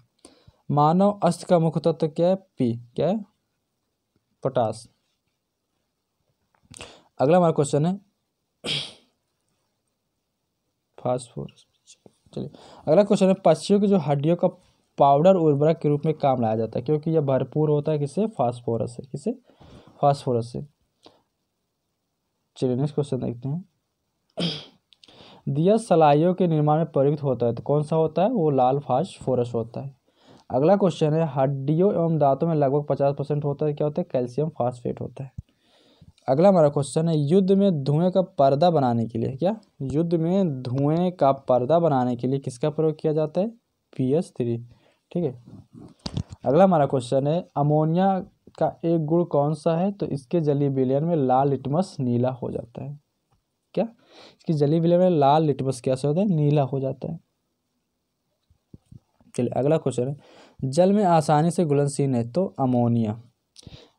मानव अस्त्र का मुख्य तत्व क्या है? पी। क्या है? पोटास। अगला हमारा क्वेश्चन है। फास्फोरस। चलिए। अगला क्वेश्चन है, पक्षियों की जो हड्डियों का पाउडर उर्वरक के रूप में काम लाया जाता है, क्योंकि यह भरपूर होता है, किसे? फास्फोरस है किससे फास्फोरस से चलिए नेक्स्ट क्वेश्चन देखते हैं। दिया सलाइयों के निर्माण में प्रयुक्त होता है तो कौन सा होता है? वो लाल फास्फोरस होता है। अगला क्वेश्चन है, हड्डियों एवं दांतों में लगभग पचास परसेंट होता है, क्या होता है? कैल्शियम फास्फेट होता है। अगला हमारा क्वेश्चन है, युद्ध में धुएँ का पर्दा बनाने के लिए, क्या? युद्ध में धुएँ का पर्दा बनाने के लिए किसका प्रयोग किया जाता है? पी एस थ्री ठीक है। अगला हमारा क्वेश्चन है, अमोनिया का एक गुण कौन सा है? तो इसके जली विलयन में लाल लिटमस नीला हो जाता है। क्या? इसकी जली विलयन में लाल लिटमस कैसे होता है? नीला हो जाता है। चलिए, अगला क्वेश्चन है। जल में आसानी से घुलनशील है तो अमोनिया।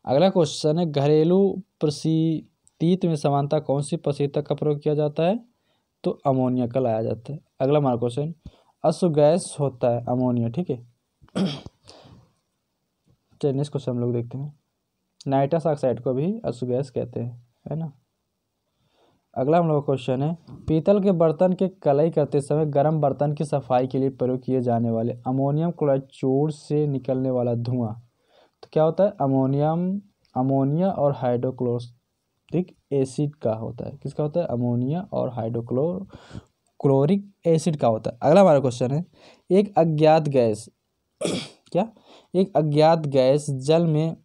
अगला क्वेश्चन है, घरेलू प्रशीतित में समानता कौन सी प्रशीतक का प्रयोग किया जाता है? तो अमोनिया का लाया जाता है। अगला हमारा क्वेश्चन अश्व गैस होता है अमोनिया, ठीक है? नेक्स्ट क्वेश्चन हम लोग देखते हैं। नाइट्रस ऑक्साइड को भी अश्व गैस कहते हैं, है ना? अगला हम लोग का क्वेश्चन है, पीतल के बर्तन के कलई करते समय गर्म बर्तन की सफ़ाई के लिए प्रयोग किए जाने वाले अमोनियम क्लोराइड चूड़ से निकलने वाला धुआँ। तो क्या होता है? अमोनियम, अमोनिया और हाइड्रोक्लोरिक एसिड का होता है। किसका होता है? अमोनिया और हाइड्रोक्लोर, क्लोरिक एसिड का होता है। अगला हमारा क्वेश्चन है, एक अज्ञात गैस, (clears throat) क्या? एक अज्ञात गैस जल में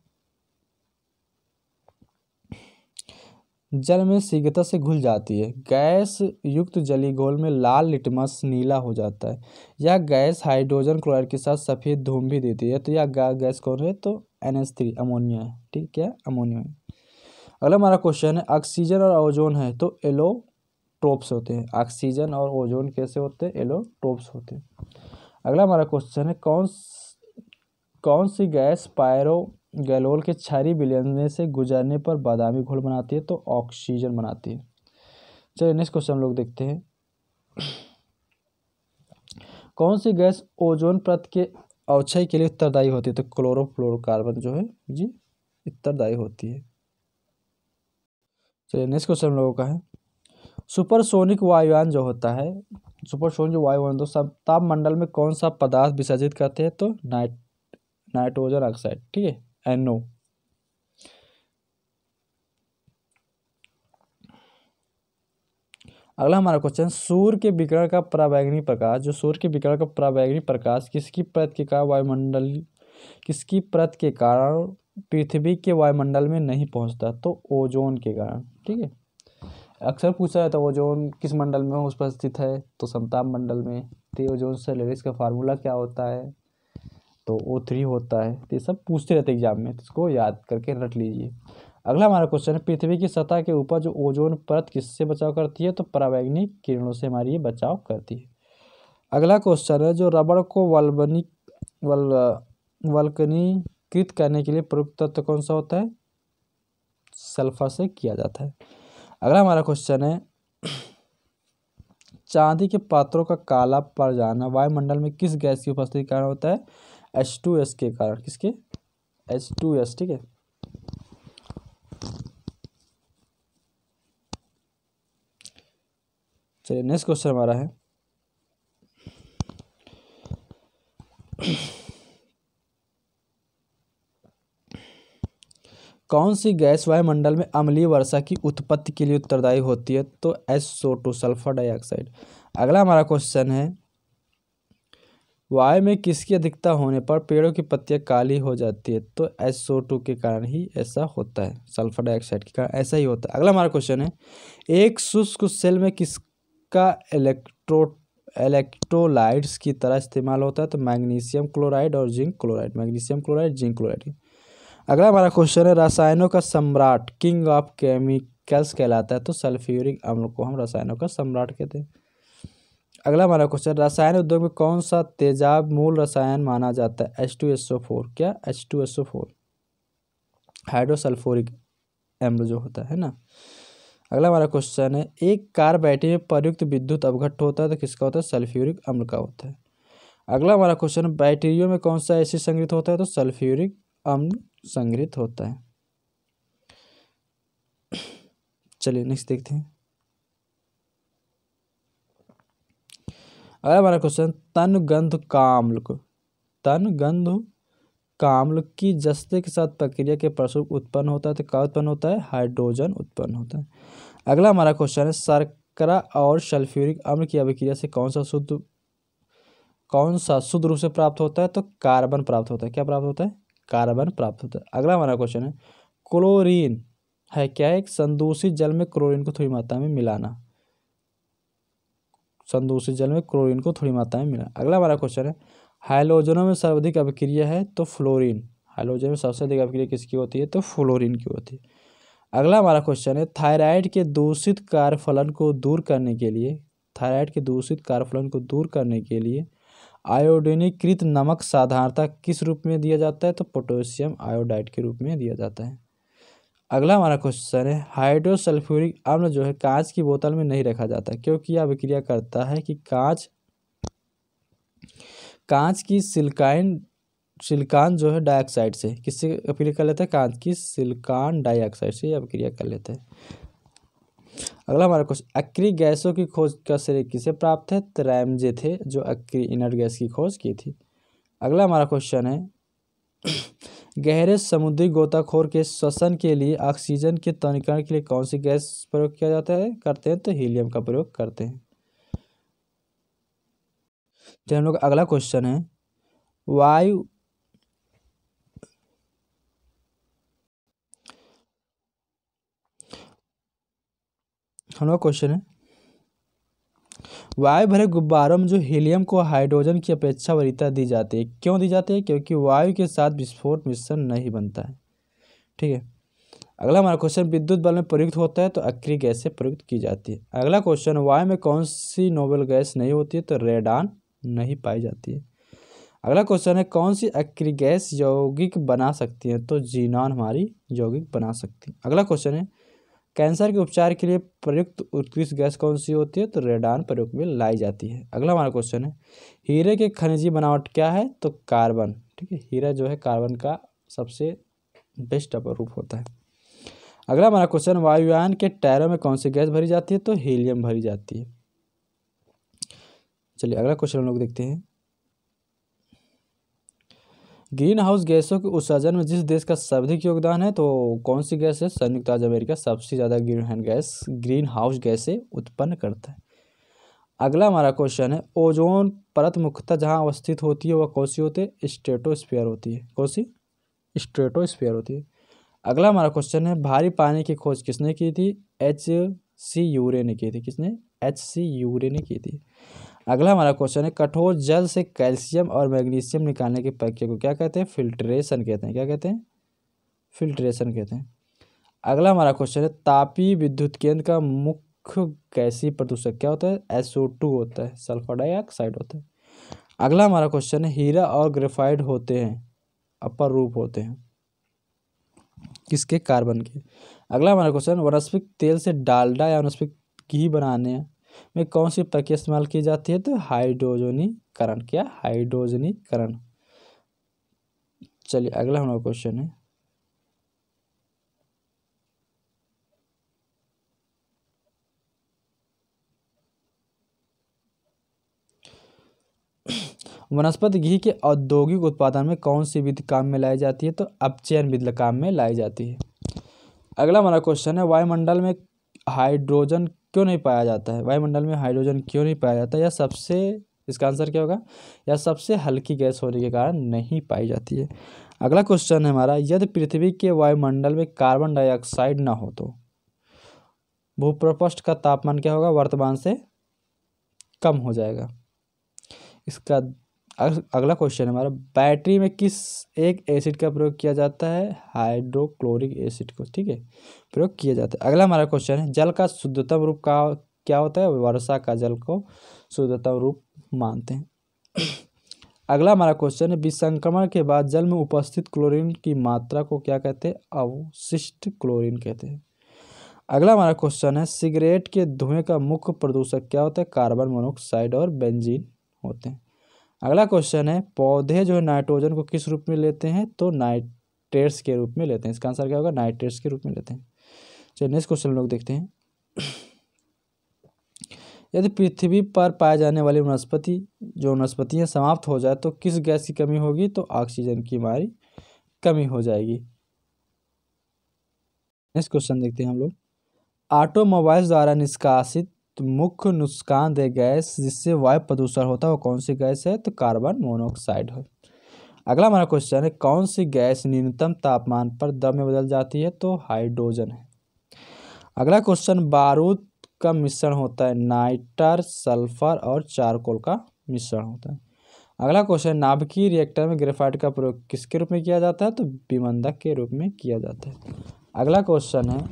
जल में शीघ्रता से घुल जाती है। गैस युक्त जली घोल में लाल लिटमस नीला हो जाता है। यह गैस हाइड्रोजन क्लोराइड के साथ सफ़ेद धूम भी देती है। तो यह गैस कौन है? तो एन एच थ्री, अमोनिया है। ठीक है अमोनिया है। अगला हमारा क्वेश्चन है, ऑक्सीजन और ओजोन है तो एलो एलोट्रोप्स होते हैं। ऑक्सीजन और ओजोन कैसे होते हैं? एलो एलोट्रोप्स होते हैं। अगला हमारा क्वेश्चन है, कौन कौन सी गैस पायरो गैलोल के क्षारी विलयन से गुजरने पर बादामी घोल बनाती है तो ऑक्सीजन बनाती है? चलिए नेक्स्ट क्वेश्चन हम लोग देखते हैं। कौन सी गैस ओजोन प्रत के अवक्षय के लिए उत्तरदायी होती है? तो क्लोरोफ्लोरोकार्बन जो है, जी, उत्तरदायी होती है। चलिए नेक्स्ट क्वेश्चन हम लोगों का है। सुपरसोनिक वायुयान जो होता है सुपरसोनिक जो वायुयान तो सब ताप मंडल में कौन सा पदार्थ विसर्जित करते हैं? तो नाइट नाइट्रोजन ऑक्साइड, ठीक है? एनओ अगला हमारा क्वेश्चन सूर्य के विकिरण का पराबैंगनी प्रकाश, जो सूर्य के विकिरण का पराबैंगनी प्रकाश किसकी प्रत के कारण वायुमंडल, किसकी प्रत के कारण पृथ्वी के वायुमंडल में नहीं पहुँचता? तो ओजोन के कारण, ठीक है? अक्सर पूछा जाता है, ओजोन किस मंडल में उपस्थित है। तो समताप मंडल में। तो ओजोन से का फार्मूला क्या होता है? तो ओ थ्री होता है। तो ये सब पूछते रहते एग्ज़ाम में तो इसको याद करके रख लीजिए। अगला हमारा क्वेश्चन है, पृथ्वी की सतह के ऊपर जो ओजोन परत किससे बचाव करती है? तो परावैग्निक किरणों से हमारी ये बचाव करती है। अगला क्वेश्चन है, जो रबड़ को वल्बनिक वल वल्कनीकृत करने के लिए प्रयुक्त तत्व कौन सा होता है? सल्फ़र से किया जाता है। अगला हमारा क्वेश्चन है, चांदी के पात्रों का काला पड़ जाना वायुमंडल में किस गैस की उपस्थिति कारण होता है? एच टू एस के कारण, किसके? एच टू एस ठीक है। चलिए नेक्स्ट क्वेश्चन हमारा है। कौन सी गैस वायुमंडल में अम्लीय वर्षा की उत्पत्ति के लिए उत्तरदायी होती है? तो S O two sulphur dioxide अगला हमारा क्वेश्चन है वायु में किसकी अधिकता होने पर पेड़ों की पत्तियाँ काली हो जाती है? तो एसओ टू के कारण ही ऐसा होता है। सल्फ़र डाइऑक्साइड के कारण ऐसा ही होता है। अगला हमारा क्वेश्चन है, एक शुष्क सेल में किसका इलेक्ट्रो इलेक्ट्रोलाइट्स की तरह इस्तेमाल होता है? तो मैग्नीशियम क्लोराइड और zinc chloride. Magnesium chloride, zinc chloride. अगला हमारा क्वेश्चन है, रसायनों का सम्राट किंग ऑफ़ केमिकल्स कहलाता है। तो सल्फ्यूरिक अम्ल को हम रसायनों का सम्राट कहते हैं। अगला हमारा क्वेश्चन रसायन उद्योग में कौन सा तेजाब मूल रसायन माना जाता है? H two S O four क्या? H two S O four hydrosulphuric एम्ल जो होता है ना? अगला हमारा क्वेश्चन है, एक कार बैटरी में प्रयुक्त विद्युत अवघट होता है तो किसका होता है? सल्फ्यूरिक अम्ल का होता है। अगला हमारा क्वेश्चन बैटरियों में कौन सा एसिड संग्रहित होता है? तो सल्फ्यूरिक अम्ल संग्रहित होता है। चलिए नेक्स्ट देखते हैं। अगला हमारा क्वेश्चन तन गंध काम्ल तन गंध काम्ल की जस्ते के साथ प्रक्रिया के फलस्वरूप उत्पन्न होता है तो क्या उत्पन्न होता है? हाइड्रोजन उत्पन्न होता है। अगला हमारा क्वेश्चन है, शर्करा और सल्फ्यूरिक अम्ल की अभिक्रिया से कौन सा शुद्ध, कौन सा शुद्ध रूप से प्राप्त होता है? तो कार्बन प्राप्त होता है। क्या प्राप्त होता है? कार्बन प्राप्त होता है। अगला हमारा क्वेश्चन है, क्लोरीन है क्या एक संदूषित जल में क्लोरीन को थोड़ी मात्रा में मिलाना? संदूषित जल में क्लोरीन को थोड़ी मात्रा में मिला। अगला हमारा क्वेश्चन है हाइलोजनों में सर्वाधिक अभिक्रिया है तो फ्लोरीन हाइलोजन में सबसे अधिक अभिक्रिया किसकी होती है? तो फ्लोरीन की होती है। अगला हमारा क्वेश्चन है थायराइड के दूषित कार्यफलन को दूर करने के लिए थायराइड के दूषित कार्यफलन को दूर करने के लिए आयोडीनीकृत नमक साधारणता किस रूप में दिया जाता है? तो पोटेशियम आयोडाइड के रूप में दिया जाता है। अगला हमारा क्वेश्चन है हाइड्रोसल्फ्यूरिक अम्ल जो है कांच की बोतल में नहीं रखा जाता, क्योंकि यह अभिक्रिया करता है कि कांच कांच की सिलिकाइन सिलिकॉन जो है डाइऑक्साइड से, किससे अभिक्रिया कर लेते हैं? कांच की सिलिकॉन डाइऑक्साइड से अभिक्रिया कर लेते हैं। अगला हमारा क्वेश्चन अक्री गैसों की खोज का श्रेय किसे प्राप्त है? त्रैमजे थे, जो अक्री इनर्ट गैस की खोज की थी। अगला हमारा क्वेश्चन है गहरे समुद्री गोताखोर के श्वसन के लिए ऑक्सीजन के तनिकरण के लिए कौन सी गैस प्रयोग किया जाता है? करते हैं तो हीलियम का प्रयोग करते हैं। तो हम लोग अगला क्वेश्चन है। वायु हम लोग क्वेश्चन है। वायु भरे गुब्बारों में जो हीलियम को हाइड्रोजन की अपेक्षा वरीयता दी जाती है। क्यों दी जाती है? क्योंकि वायु के साथ विस्फोट मिश्रण नहीं बनता है। ठीक है। अगला हमारा क्वेश्चन विद्युत बल में प्रयुक्त होता है तो अक्री गैस प्रयुक्त की जाती है। अगला क्वेश्चन वायु में कौन सी नोबल गैस नहीं होती है तो रेडान नहीं पाई जाती है। अगला क्वेश्चन है, कौन सी अक्री गैस यौगिक बना सकती है? तो जीनान हमारी यौगिक बना सकती है। अगला क्वेश्चन है कैंसर के उपचार के लिए प्रयुक्त उत्कृष्ट गैस कौन सी होती है? तो रेडान प्रयोग में लाई जाती है। अगला हमारा क्वेश्चन है, हीरे के खनिजी बनावट क्या है? तो कार्बन, ठीक है? हीरा जो है, कार्बन का सबसे बेस्ट अपर रूप होता है। अगला हमारा क्वेश्चन वायुयान के टायरों में कौन सी गैस भरी जाती है? तो हीलियम भरी जाती है। चलिए, अगला क्वेश्चन हम लोग देखते हैं। ग्रीन हाउस गैसों के उत्सर्जन में जिस देश का सर्वाधिक योगदान है तो कौन सी गैस है? संयुक्त राज्य अमेरिका सबसे ज़्यादा ग्रीन गैस ग्रीन हाउस गैसें उत्पन्न करता है। अगला हमारा क्वेश्चन है, ओजोन परत मुख्यतः जहाँ अवस्थित होती है, वह कौन सी होती है? स्ट्रेटोस्फीयर होती है। कौन सी? स्ट्रेटोस्फीयर होती है। अगला हमारा क्वेश्चन है, भारी पानी की खोज किसने की थी? एच सी यूरे ने की थी। किसने? एच सी यूरे ने की थी। अगला हमारा क्वेश्चन है, कठोर जल से कैल्शियम और मैग्नीशियम निकालने की प्रक्रिया को क्या कहते हैं? फिल्ट्रेशन कहते हैं। क्या कहते हैं? फिल्ट्रेशन कहते हैं। अगला हमारा क्वेश्चन है, तापी विद्युत केंद्र का मुख्य गैसीय प्रदूषक क्या होता है? एसओ टू होता है सल्फ़र डाइऑक्साइड होता है। अगला हमारा क्वेश्चन है, हीरा और ग्रेफाइड होते हैं, अपर रूप होते हैं। किसके? कार्बन के। अगला हमारा क्वेश्चन वनस्पतिक तेल से डालडा या वनस्पतिक घी बनाने में कौन सी प्रक्रिया इस्तेमाल की जाती है? तो हाइड्रोजनीकरण क्या? हाइड्रोजनीकरण चलिए, अगला हमारा क्वेश्चन है। वनस्पति घी के औद्योगिक उत्पादन में कौन सी विधि काम में लाई जाती है? तो अपचयन विधि काम में लाई जाती है। अगला हमारा क्वेश्चन है, वायुमंडल में हाइड्रोजन क्यों नहीं पाया जाता है? वायुमंडल में हाइड्रोजन क्यों नहीं पाया जाता? या सबसे, इसका आंसर क्या होगा? या सबसे हल्की गैस होने के कारण नहीं पाई जाती है? अगला क्वेश्चन है हमारा, यदि पृथ्वी के वायुमंडल में कार्बन डाइऑक्साइड ना हो तो? भूप्रपष्ट का तापमान क्या होगा? वर्तमान से कम हो जाएगा। इसका अगला क्वेश्चन है हमारा, बैटरी में किस एक एसिड का प्रयोग किया जाता है? हाइड्रोक्लोरिक एसिड को, ठीक है? प्रयोग किया जाता है। अगला हमारा क्वेश्चन है, जल का शुद्धतम रूप का, क्या होता है? वर्षा का जल को शुद्धतम रूप मानते हैं। (clears throat) अगला हमारा क्वेश्चन है, विसंक्रमण के बाद जल में उपस्थित क्लोरीन की मात्रा को क्या कहते हैं? अवशिष्ट क्लोरीन कहते हैं। अगला हमारा क्वेश्चन है, सिगरेट के धुएँ का मुख्य प्रदूषक क्या होता है? कार्बन मोनोक्साइड और बेंजीन होते हैं। अगला क्वेश्चन है, पौधे जो है नाइट्रोजन को किस रूप में लेते हैं? तो नाइट्रेट्स के रूप में लेते हैं। इसका आंसर क्या होगा? नाइट्रेट्स के रूप में लेते हैं। चलिए नेक्स्ट क्वेश्चन लोग देखते हैं। यदि पृथ्वी पर पाए जाने वाली वनस्पति, जो वनस्पतियाँ समाप्त हो जाए तो किस गैस की कमी होगी? तो ऑक्सीजन की हमारी कमी हो जाएगी। नेक्स्ट क्वेश्चन देखते हैं हम लोग। ऑटोमोबाइल्स द्वारा निष्कासित मुख्य नुकसानदेह गैस जिससे वायु प्रदूषण होता है, वो कौन सी गैस है? तो कार्बन मोनोऑक्साइड है। अगला हमारा क्वेश्चन है, कौन सी गैस न्यूनतम तापमान पर दम में बदल जाती है? तो हाइड्रोजन है। अगला क्वेश्चन, बारूद का मिश्रण होता है, नाइटर, सल्फ़र और चारकोल का मिश्रण होता है। अगला क्वेश्चन, नाभिकीय रिएक्टर में ग्रेफाइट का प्रयोग किसके रूप में किया जाता है? तो विमंदक के रूप में किया जाता है। अगला क्वेश्चन है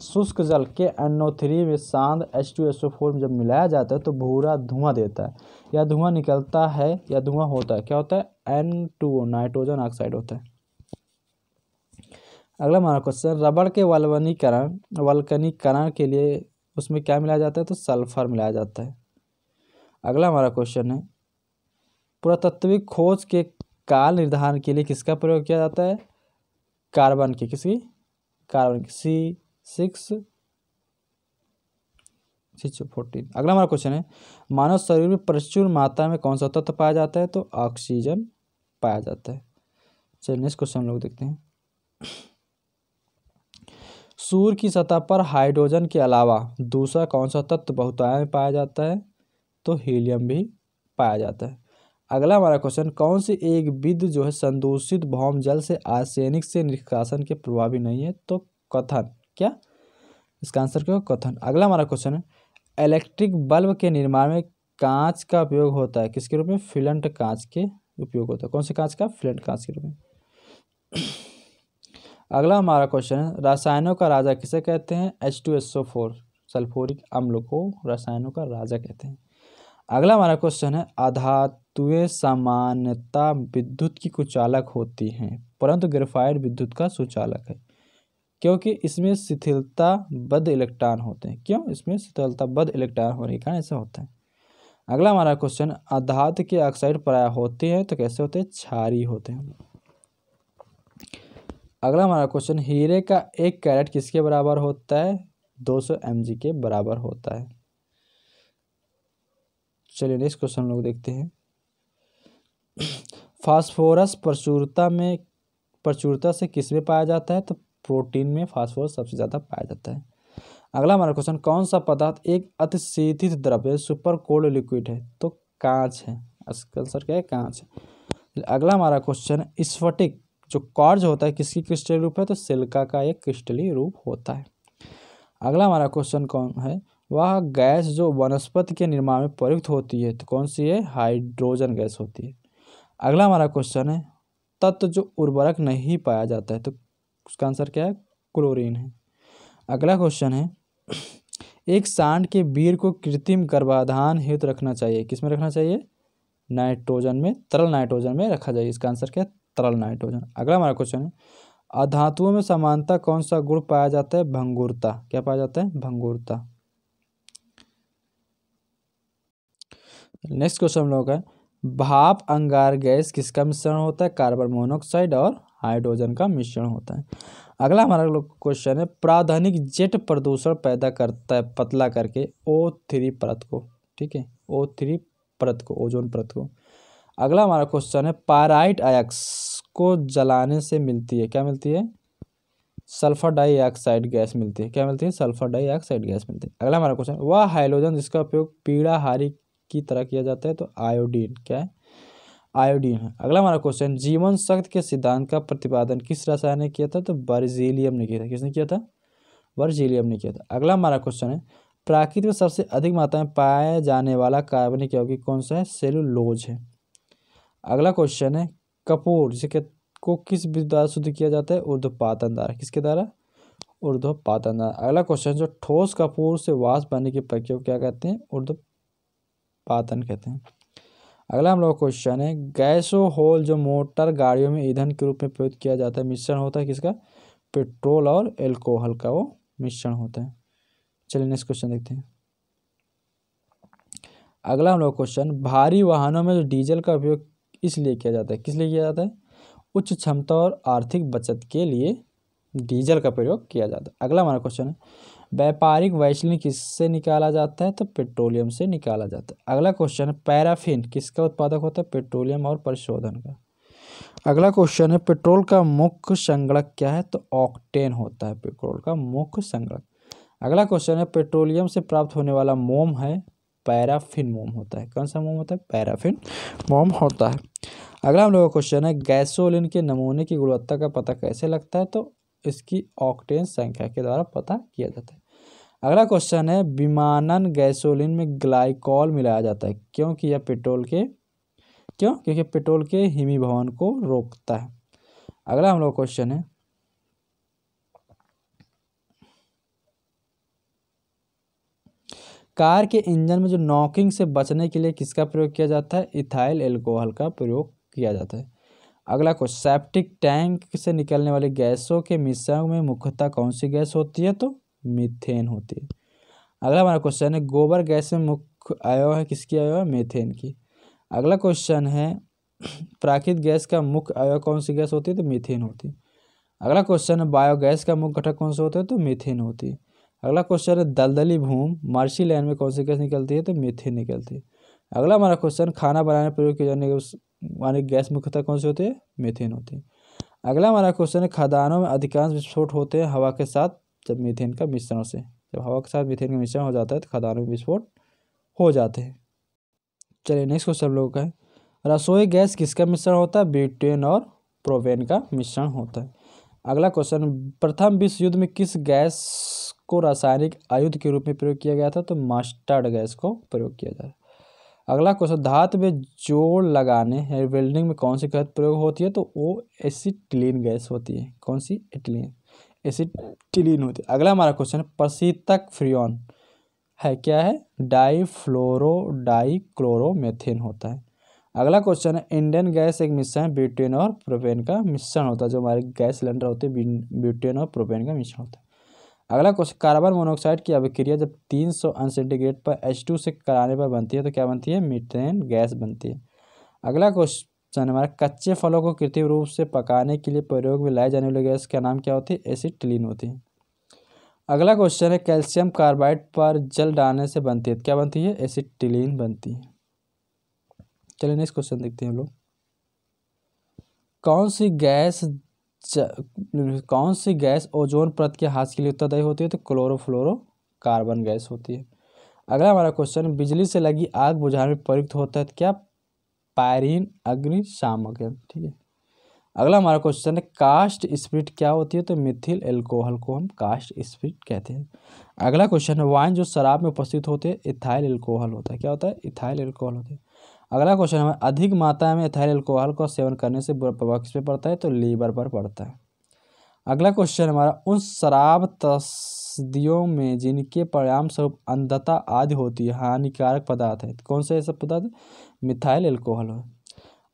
शुष्क जल के एनओ में सांद H two S O four में जब मिलाया जाता है तो भूरा धुआँ देता है। या धुआँ निकलता है या धुआँ होता है। क्या होता है? एन टू नाइट्रोजन ऑक्साइड होता है। अगला हमारा क्वेश्चन रबड़ के वल्वनीकरण वल्कनीकरण के लिए उसमें क्या मिलाया जाता है? तो सल्फ़र मिलाया जाता है। अगला हमारा क्वेश्चन है, पुरातत्विक खोज के काल निर्धारण के लिए किसका प्रयोग किया जाता है? कार्बन की, किसकी? कार्बन की सी सिक्स सिक्स फोर्टीन अगला हमारा क्वेश्चन है, मानव शरीर में प्रचुर मात्रा में कौन सा तत्व पाया जाता है? तो ऑक्सीजन पाया जाता है। चलिए नेक्स्ट क्वेश्चन हम लोग देखते हैं। सूर्य की सतह पर हाइड्रोजन के अलावा दूसरा कौन सा तत्व बहुतायत में पाया जाता है? तो हीलियम भी पाया जाता है। अगला हमारा क्वेश्चन कौन सी एक विध जो है संदूषित भौम जल से आर्सेनिक से निष्कासन के प्रभावी नहीं है? तो कथन। क्या। इसका आंसर क्या कथन। अगला हमारा क्वेश्चन है इलेक्ट्रिक बल्ब के निर्माण में कांच का उपयोग होता है, किसके रूप में? फिलेंट कांच के उपयोग होता है। कौन से कांच का? फिलेंट कांच के रूप में। अगला हमारा क्वेश्चन है, रसायनों का राजा किसे कहते हैं? H two S O four sulphuric अम्ल को रसायनों का राजा कहते हैं। अगला हमारा क्वेश्चन है, अधातुएँ सामान्यता विद्युत की कुचालक होती हैं, परंतु ग्रेफाइट विद्युत का सुचालक है। क्योंकि इसमें शिथिलता बद इलेक्ट्रॉन होते हैं। क्यों? इसमें शिथिलता बद इलेक्ट्रॉन होने के कारण ऐसा होता है। अगला हमारा क्वेश्चन अधात के ऑक्साइड प्राय होते हैं तो कैसे होते हैं? क्षारी होते हैं। अगला हमारा क्वेश्चन हीरे का एक कैरेट किसके बराबर होता है? 200 सौ के बराबर होता है। चलिए नेक्स्ट क्वेश्चन लोग देखते हैं। (clears throat) फास्फोरस प्रचुरता में, प्रचुरता से किसमें पाया जाता है? तो प्रोटीन में फास्फोरस सबसे ज़्यादा पाया जाता है। अगला हमारा क्वेश्चन कौन सा पदार्थ एक अतिशीतित द्रव्य सुपर कोल्ड लिक्विड है तो कांच है। आंसर क्या है? कांच है। अगला हमारा क्वेश्चन स्फटिक, जो कॉर्ज होता है, किसकी क्रिस्टली रूप है? तो सिल्का का एक क्रिस्टली रूप होता है। अगला हमारा क्वेश्चन कौन है? वह गैस जो वनस्पति के निर्माण में प्रयुक्त होती है तो कौन सी है? हाइड्रोजन गैस होती है। अगला हमारा क्वेश्चन है, तत्व जो उर्वरक नहीं पाया जाता है तो उसका आंसर क्या है? क्लोरीन है। अगला क्वेश्चन है, एक सांड के वीर को कृत्रिम गर्भाधान हेतु रखना चाहिए। किसमें रखना चाहिए? नाइट्रोजन में, तरल नाइट्रोजन में रखा जाए। इसका आंसर क्या है? तरल नाइट्रोजन। अगला हमारा क्वेश्चन है, अधातुओं में समानता कौन सा गुण पाया जाता है? भंगुरता। क्या पाया जाता है? भंगुरता। नेक्स्ट क्वेश्चन हम लोग है, भाप, अंगार, गैस किसका मिश्रण होता है? कार्बन मोनोऑक्साइड और हाइड्रोजन का मिश्रण होता है। अगला हमारा क्वेश्चन है, प्राधानिक जेट प्रदूषण पैदा करता है पतला करके ओ थ्री परत को, ठीक है? ओ थ्री परत को ओजोन परत को। अगला हमारा क्वेश्चन है पाराइट आयक्स को जलाने से मिलती है, क्या मिलती है? सल्फ़र डाइऑक्साइड गैस मिलती है, क्या मिलती है? सल्फ़र डाइऑक्साइड गैस मिलती है। अगला हमारा क्वेश्चन वह हाइड्रोजन जिसका उपयोग पीड़ा हारी की तरह किया जाता है तो आयोडीन, क्या है? आयोडीन है। अगला हमारा क्वेश्चन जीवन शक्ति के सिद्धांत का प्रतिपादन किस रसायन ने किया था? तो बर्जीलियम ने किया था। किसने किया था? बर्जीलियम ने किया था। अगला हमारा क्वेश्चन है, प्राकृतिक में सबसे अधिक मात्रा में पाया जाने वाला कार्बनिक यौगिक कौन सा है? सेलुलोज है। अगला क्वेश्चन है, कपूर, जिसे को किस द्वारा शुद्ध किया जाता है? ऊर्ध्वपातन द्वारा किसके द्वारा? ऊर्ध्वपातन द्वारा अगला क्वेश्चन जो ठोस कपूर से वास बनने की प्रक्रिया क्या कहते हैं? ऊर्ध्वपातन कहते हैं। अगला हम लोग क्वेश्चन है, गैसो होल जो मोटर गाड़ियों में ईंधन के रूप में प्रयोग किया जाता है, मिश्रण होता है किसका? पेट्रोल और एल्कोहल का वो मिश्रण होता है। चलिए नेक्स्ट क्वेश्चन देखते हैं। अगला हम लोग क्वेश्चन भारी वाहनों में जो डीजल का उपयोग इसलिए किया जाता है, किस लिए किया जाता है? उच्च क्षमता और आर्थिक बचत के लिए डीजल का प्रयोग किया जाता है। अगला हमारा क्वेश्चन है व्यापारिक वैसलीन किससे निकाला जाता है? तो पेट्रोलियम से निकाला जाता है। अगला क्वेश्चन है, पैराफिन किसका उत्पादक होता है? पेट्रोलियम और परिशोधन का। अगला क्वेश्चन है, पेट्रोल का मुख्य संगणक क्या है? तो ऑक्टेन होता है, पेट्रोल का मुख्य संगणक अगला क्वेश्चन है, पेट्रोलियम से प्राप्त होने वाला मोम है, पैराफिन मोम होता है। कौन सा मोम होता है? पैराफिन मोम होता है। अगला हम लोग का क्वेश्चन है, गैसोलिन के नमूने की गुणवत्ता का पता कैसे लगता है? तो इसकी ऑक्टेन संख्या के द्वारा पता किया जाता है। अगला क्वेश्चन है, विमानन गैसोलिन में ग्लाइकॉल मिलाया जाता है। क्योंकि यह पेट्रोल के, क्यों? क्योंकि पेट्रोल के हिमीभवन को रोकता है। अगला हम लोग क्वेश्चन है। कार के इंजन में जो नॉकिंग से बचने के लिए किसका प्रयोग किया जाता है? इथाइल एल्कोहल का प्रयोग किया जाता है। अगला क्वेश्चन सेप्टिक टैंक से निकलने वाली गैसों के मिश्रण में मुख्यतः कौन सी गैस होती है? तो मीथेन होती है। अगला हमारा क्वेश्चन है, गोबर गैस में मुख्य अयव है, किसकी अयव है? मीथेन की। अगला क्वेश्चन है प्राकृतिक गैस का मुख्य अयव कौन सी गैस होती है? तो मीथेन होती है। अगला क्वेश्चन है, बायोगैस का मुख्य घटक कौन सा होता है? तो मीथेन होती है। अगला क्वेश्चन है, दलदली भूम मार्शी लैंड में कौन सी गैस निकलती है? तो मीथेन निकलती है। अगला हमारा क्वेश्चन खाना बनाने में प्रयोग किए जाने वाली गैस मुख्यतः कौन सी होती है? मीथेन होती है। अगला हमारा क्वेश्चन है, खदानों में अधिकांश विस्फोट होते हैं हवा के साथ जब मीथेन का मिश्रण से जब हवा के साथ मीथेन का मिश्रण हो जाता है तो खदानों में विस्फोट हो जाते हैं। चलिए नेक्स्ट क्वेश्चन हम लोगों का है। रसोई गैस किसका मिश्रण होता है? ब्यूटेन और प्रोवेन का मिश्रण होता है। अगला क्वेश्चन प्रथम विश्व युद्ध में किस गैस को रासायनिक आयुध के रूप में प्रयोग किया गया था? तो मस्टर्ड गैस को प्रयोग किया जाए अगला क्वेश्चन धातु में जोड़ लगाने या वेल्डिंग में कौन सी गैस प्रयोग होती है? तो वो एसिटिलीन गैस होती है। कौन सी? एटिलीन एसिटिलीन होती है। अगला हमारा क्वेश्चन है, प्रशीतक फ्रियोन है क्या है? डाईफ्लोरो डाईक्लोरोमेथेन होता है। अगला क्वेश्चन है, इंडियन गैस एक मिश्रण है, ब्यूटेन और प्रोपेन का मिश्रण होता है। जो हमारे गैस सिलेंडर होते हैं ब्यूटेन और प्रोपेन का मिश्रण होता है। अगला क्वेश्चन, कार्बन मोनोऑक्साइड की अभिक्रिया जब 300 सौ सेंटीग्रेड पर H2 से कराने पर बनती है तो क्या बनती है? मीथेन गैस बनती है। अगला क्वेश्चन हमारा कच्चे फलों को कृत्रिम रूप से पकाने के लिए प्रयोग में लाए जाने वाले गैस का नाम क्या होती है? एसिटिलीन होती है। अगला क्वेश्चन है, कैल्शियम कार्बाइड पर जल डालने से बनती है। क्या बनती है? एसिटिलीन बनती है। चलिए नेक्स्ट क्वेश्चन देखते हैं हम लोग। कौन सी गैस कौन सी गैस ओजोन परत के हाथ के लिए उत्तरदायी होती है? तो क्लोरोफ्लोरो कार्बन गैस होती है। अगला हमारा क्वेश्चन बिजली से लगी आग बुझाने में प्रयुक्त होता है तो क्या पायरीन अग्निशामक है ठीक है। अगला हमारा क्वेश्चन है कास्ट स्प्रिट क्या होती है? तो मिथिल एल्कोहल को हम कास्ट स्प्रिट कहते हैं। अगला क्वेश्चन है वाइन जो शराब में उपस्थित होते हैं इथाइल एल्कोहल होता है। क्या होता है? इथाइल एल्कोहल होता है। अगला क्वेश्चन हमारा अधिक मात्रा में इथाइल एल्कोहल का सेवन करने से बुरा प्रभाव किस पे पड़ता है? तो लीवर पर पड़ता है। अगला क्वेश्चन हमारा उन शराब तस्दियों में जिनके परिणाम स्वरूप अंधता आदि होती है, हानिकारक पदार्थ है। कौन से ऐसा पदार्थ? मिथाइल एल्कोहल है।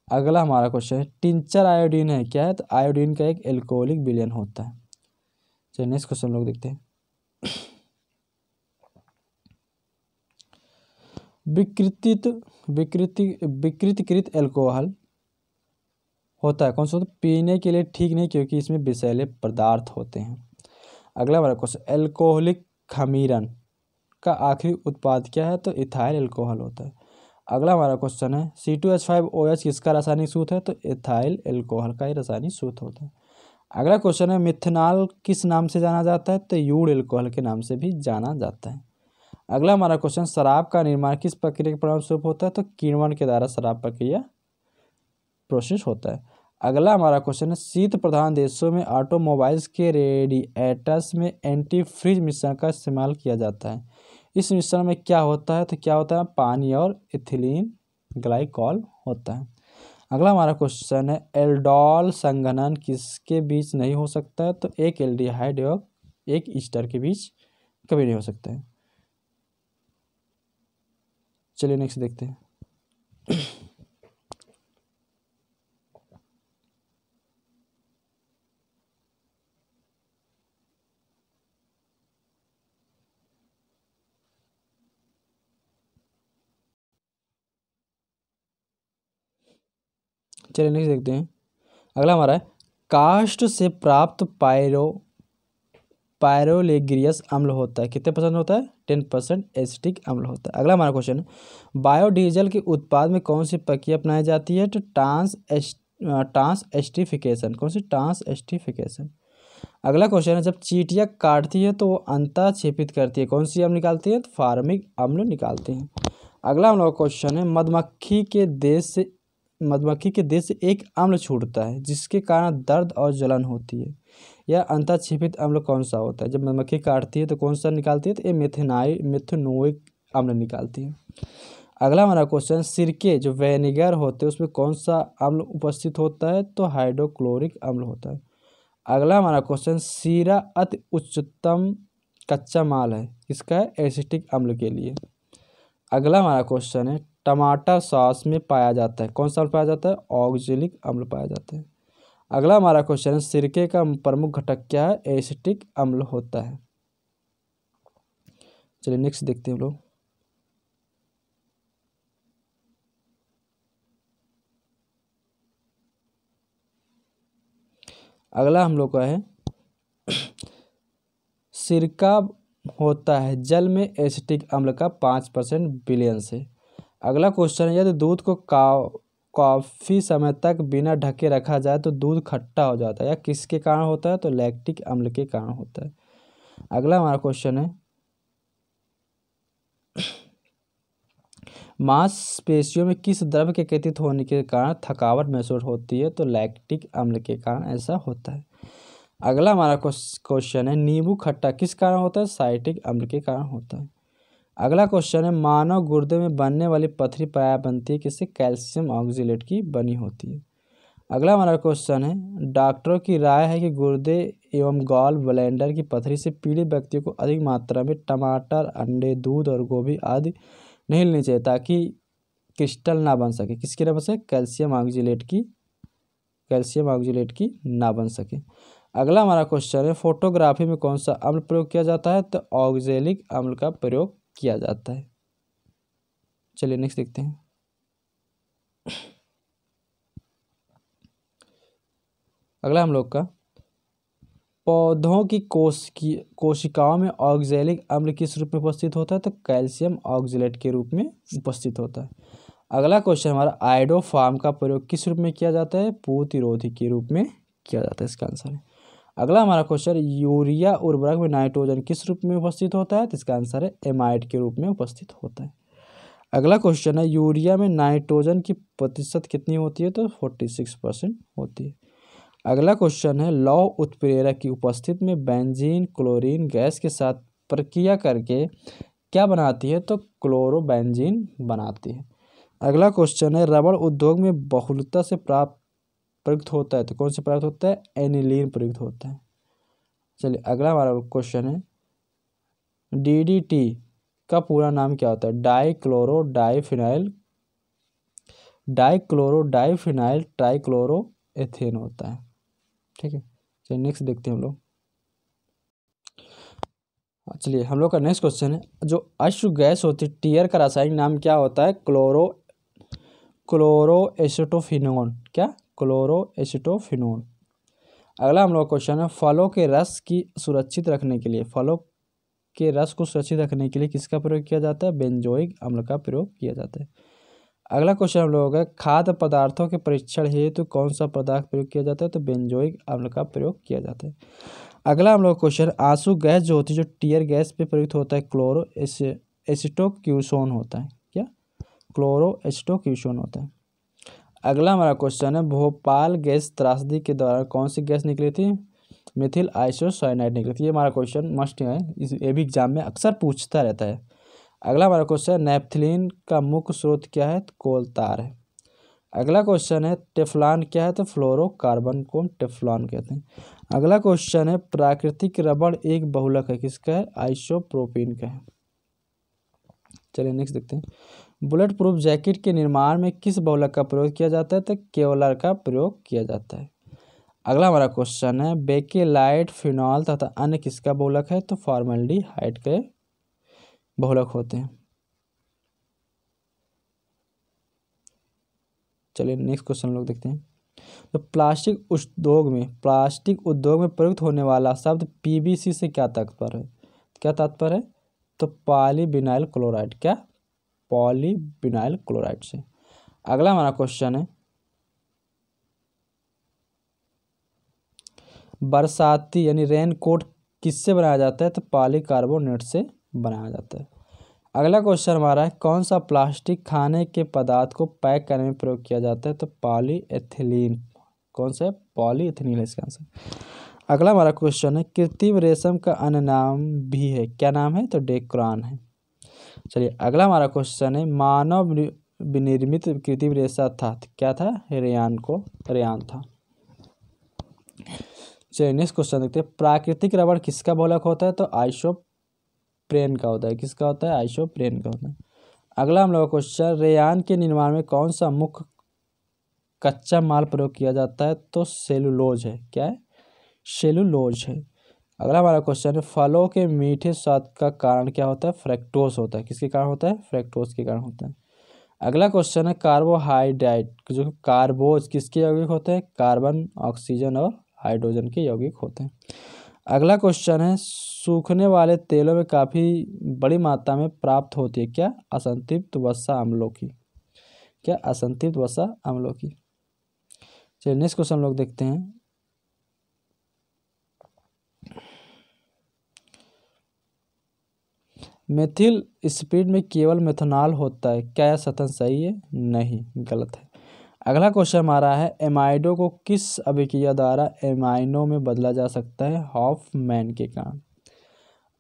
अगला हमारा क्वेश्चन है टिंचर आयोडीन है क्या? है तो आयोडीन का एक एल्कोहलिक विलयन होता है। चलिए नेक्स्ट क्वेश्चन लोग देखते हैं। विकृतित, विकृति, विकृतिकृत एल्कोहल होता है। कौन सा होता है? पीने के लिए ठीक नहीं, क्योंकि इसमें विषैले पदार्थ होते हैं। अगला हमारा क्वेश्चन एल्कोहलिक खमीरन का आखिरी उत्पाद क्या है? तो इथाइल एल्कोहल होता है। अगला हमारा क्वेश्चन है C two H five O H किसका रासायनिक सूत्र है? तो इथाइल एल्कोहल का ही रासायनिक सूत्र होता है। अगला क्वेश्चन है मिथेनॉल किस नाम से जाना जाता है? तो यूड एल्कोहल के नाम से भी जाना जाता है। अगला हमारा क्वेश्चन शराब का निर्माण किस प्रक्रिया के परिणाम स्वरूप होता है? तो किण्वन के द्वारा शराब प्रक्रिया प्रोसेस होता है। अगला हमारा क्वेश्चन है, शीत प्रधान देशों में ऑटोमोबाइल्स के रेडिएटर्स में एंटी फ्रीज मिश्रण का इस्तेमाल किया जाता है। इस मिश्रण में क्या होता है? तो क्या होता है? पानी और इथिलीन ग्लाइकॉल होता है। अगला हमारा क्वेश्चन है, एल्डोल संघनन किसके बीच नहीं हो सकता है? तो एक एल्डिहाइड और एक ईस्टर के बीच कभी नहीं हो सकता है। चलिए नेक्स्ट देखते हैं। चलिए नेक्स्ट देखते हैं। अगला हमारा है कास्ट से प्राप्त पायरो, पायरोलेग्रियस अम्ल होता है। कितने परसेंट होता है? टेन परसेंट एसिटिक अम्ल होता है। अगला हमारा क्वेश्चन बायोडीजल के उत्पाद में कौन सी प्रक्रिया अपनाई जाती है? तो ट्रांस ट्रांस एस्टिफिकेशन कौन सी? ट्रांस एस्टिफिकेशन अगला क्वेश्चन है, जब चीटियाँ काटती है तो वो अंता छेपित करती है। कौन सी अम्ल निकालती है? तो फार्मिक अम्ल निकालती हैं। अगला हम लोग क्वेश्चन है, मधुमक्खी के देश से मधुमक्खी के देश से एक अम्ल छूटता है, जिसके कारण दर्द और जलन होती है। यह अंतक्षेपित अम्ल कौन सा होता है? जब मधुमक्खी काटती है तो कौन सा निकालती है? तो ये मेथेनाई मिथेनोइक अम्ल निकालती है। अगला हमारा क्वेश्चन सिरके जो वेनेगर होते हैं, उसमें कौन सा अम्ल उपस्थित होता है? तो हाइड्रोक्लोरिक अम्ल होता है। अगला हमारा क्वेश्चन सीरा अति उच्चतम कच्चा माल है इसका है? एसिटिक अम्ल के लिए। अगला हमारा क्वेश्चन है टमाटर सॉस में पाया जाता है। कौन सा अम्ल पाया जाता है? ऑक्जेलिक अम्ल पाया जाता है। अगला हमारा क्वेश्चन है, सिरके का प्रमुख घटक क्या है? एसिटिक अम्ल होता है। चलिए नेक्स्ट देखते हैं हम लोग। अगला हम लोग का है, सिरका होता है जल में एसिटिक अम्ल का पाँच परसेंट बिलियन से। अगला क्वेश्चन है, यदि दूध को काफ़ी समय तक बिना ढके रखा जाए तो दूध खट्टा हो जाता है या किसके कारण होता है? तो लैक्टिक अम्ल के कारण होता है। अगला हमारा क्वेश्चन है। मांसपेशियों में किस द्रव्य के एकत्रित होने के कारण थकावट महसूस होती है? तो लैक्टिक अम्ल के कारण ऐसा होता है। अगला हमारा क्वेश्चन है, नींबू खट्टा किस कारण होता है? साइटिक अम्ल के कारण होता है। अगला क्वेश्चन है, मानव गुर्दे में बनने वाली पथरी प्राय बनती है, किससे? कैल्शियम ऑक्सीलेट की बनी होती है। अगला हमारा क्वेश्चन है, डॉक्टरों की राय है कि गुर्दे एवं गॉल ब्लेंडर की पथरी से पीड़ित व्यक्तियों को अधिक मात्रा में टमाटर, अंडे, दूध और गोभी आदि नहीं लेनी चाहिए, ताकि क्रिस्टल ना बन सके। किसकी ना बन सके कैल्शियम ऑक्सीलेट की, कैल्शियम ऑक्सीलेट की ना बन सके। अगला हमारा क्वेश्चन है, फोटोग्राफी में कौन सा अम्ल प्रयोग किया जाता है? तो ऑक्जेलिक अम्ल का प्रयोग किया जाता है। चलिए नेक्स्ट देखते हैं। अगला हम लोग का। पौधों की कोश की, कोशिकाओं में ऑक्जेलिक अम्ल किस रूप में उपस्थित होता है? तो कैल्शियम ऑक्जेलेट के रूप में उपस्थित होता है। अगला क्वेश्चन हमारा आइडोफार्म का प्रयोग किस रूप में किया जाता है? पूतिरोधी के रूप में किया जाता है। इसका आंसर है। अगला हमारा क्वेश्चन यूरिया उर्वरक में नाइट्रोजन किस रूप में उपस्थित होता है? तो इसका आंसर है, एमाइड के रूप में उपस्थित होता है। अगला क्वेश्चन है, यूरिया में नाइट्रोजन की प्रतिशत कितनी होती है? तो फोर्टी सिक्स परसेंट होती है। अगला क्वेश्चन है लौ उत्प्रेरक की उपस्थित में बेंजीन, क्लोरीन, गैस के साथ प्रक्रिया करके क्या बनाती है? तो क्लोरोबेंजीन बनाती है। अगला क्वेश्चन है, रबड़ उद्योग में बहुलता से प्राप्त प्रयुक्त होता है तो कौन से प्राप्त होता है? एनिलीन प्रयुक्त होता है। चलिए, अगला हमारा क्वेश्चन है। डीडीटी का पूरा नाम क्या होता है? Di chloro diphenyl di chloro diphenyl trichloro ethane होता है। ठीक है, चलिए नेक्स्ट देखते हैं हम लोग। चलिए, हम लोग का नेक्स्ट क्वेश्चन है। जो अश्व गैस होती है, टीयर का रासायनिक नाम क्या होता है? क्लोरो क्लोरो एसिटोफिनोन क्या? क्लोरो एसिटोफिनोन अगला हम लोग क्वेश्चन है, फलों के रस की सुरक्षित रखने के लिए, फलों के रस को सुरक्षित रखने के लिए किसका प्रयोग किया जाता है? बेंजोइक अम्ल का प्रयोग किया जाता है। अगला क्वेश्चन हम लोग है, खाद्य पदार्थों के परीक्षण हेतु तो कौन सा पदार्थ प्रयोग किया जाता है? तो बेंजोइक अम्ल का प्रयोग किया जाता है। अगला हम लोग क्वेश्चन आँसू गैस जो होती है, जो टीयर गैस पे प्रयुक्त होता है क्लोरो एसिटोक्यूसोन होता है, क्या? क्लोरो एसिटोक्यूसोन होता है। अगला हमारा क्वेश्चन है, भोपाल गैस त्रासदी के दौरान कौन सी गैस निकली थी? मिथिल आइसोसाइनाइड निकली थी। ये हमारा क्वेश्चन मस्ट है। इस, ये भी एग्ज़ाम में अक्सर पूछता रहता है। अगला हमारा क्वेश्चन है नेपथिलीन का मुख्य स्रोत क्या है? तो कोलतार है। अगला क्वेश्चन है टेफ्लॉन क्या है? तो फ्लोरोकार्बन को टेफ्लॉन कहते हैं। अगला क्वेश्चन है, प्राकृतिक रबड़ एक बहुलक है किसका है? आइसोप्रोपिन का है। चलिए नेक्स्ट देखते हैं। बुलेट प्रूफ जैकेट के निर्माण में किस बहुलक का प्रयोग किया जाता है तो केवलर का प्रयोग किया जाता है। अगला हमारा क्वेश्चन है बेकेलाइट फिनॉल तथा अन्य किसका बहुलक है? तो फॉर्मल्डी हाइट के बहुलक होते हैं। चलिए नेक्स्ट क्वेश्चन लोग देखते हैं। तो प्लास्टिक उद्योग में, प्लास्टिक उद्योग में प्रयुक्त होने वाला शब्द पीबीसी से क्या तात्पर्य है? क्या तात्पर्य है? तो पॉलीविनाइल क्लोराइड, क्या पॉलीविनाइल क्लोराइड से। अगला हमारा क्वेश्चन है। बरसाती यानी रेन कोट किससे बनाया जाता है? तो पॉलीकार्बोनेट से बनाया जाता है। अगला क्वेश्चन हमारा है, कौन सा प्लास्टिक खाने के पदार्थ को पैक करने में प्रयोग किया जाता है? तो पॉलीएथिलीन। कौन सा है? पॉलीएथिलीन इसका आंसर। अगला हमारा क्वेश्चन है, कृत्रिम रेशम का अन्य नाम भी है। क्या नाम है? तो डेक्रान है। चलिए, अगला हमारा क्वेश्चन है, मानव विनिर्मित कृत्रिम रेशा था। क्या था? रेयान को रेयान था। चलिए नेक्स्ट क्वेश्चन देखते हैं। प्राकृतिक रबड़ किसका बहुलक होता है? तो आइसो प्रेन का होता है। किसका होता है? आइसो प्रेन का होता है। अगला हम लोग का क्वेश्चन रेयान के निर्माण में कौन सा मुख्य कच्चा माल प्रयोग किया जाता है? तो सेलुलोज है। क्या है? सेलुलोज है। अगला हमारा क्वेश्चन है, फलों के मीठे स्वाद का कारण क्या होता है? फ्रैक्टोस होता है। किसके कारण होता है? फ्रैक्टोस के कारण होता है। अगला क्वेश्चन है कार्बोहाइड्रेट जो कार्बोज किसके यौगिक होते हैं? कार्बन ऑक्सीजन और हाइड्रोजन के यौगिक होते हैं। अगला क्वेश्चन है, सूखने वाले तेलों में काफ़ी बड़ी मात्रा में प्राप्त होती है क्या? असंतृप्त वसा अम्लों की। क्या? असंतृप्त वसा अम्लों की। चलिए नेक्स्ट क्वेश्चन लोग देखते हैं। मेथिल स्पीड में केवल मेथनॉल होता है। क्या यह सतन सही है? नहीं, गलत है। अगला क्वेश्चन हमारा है, एमाइडो को किस अभिक्रिया द्वारा एमाइनो में बदला जा सकता है? हॉफ मैन के कारण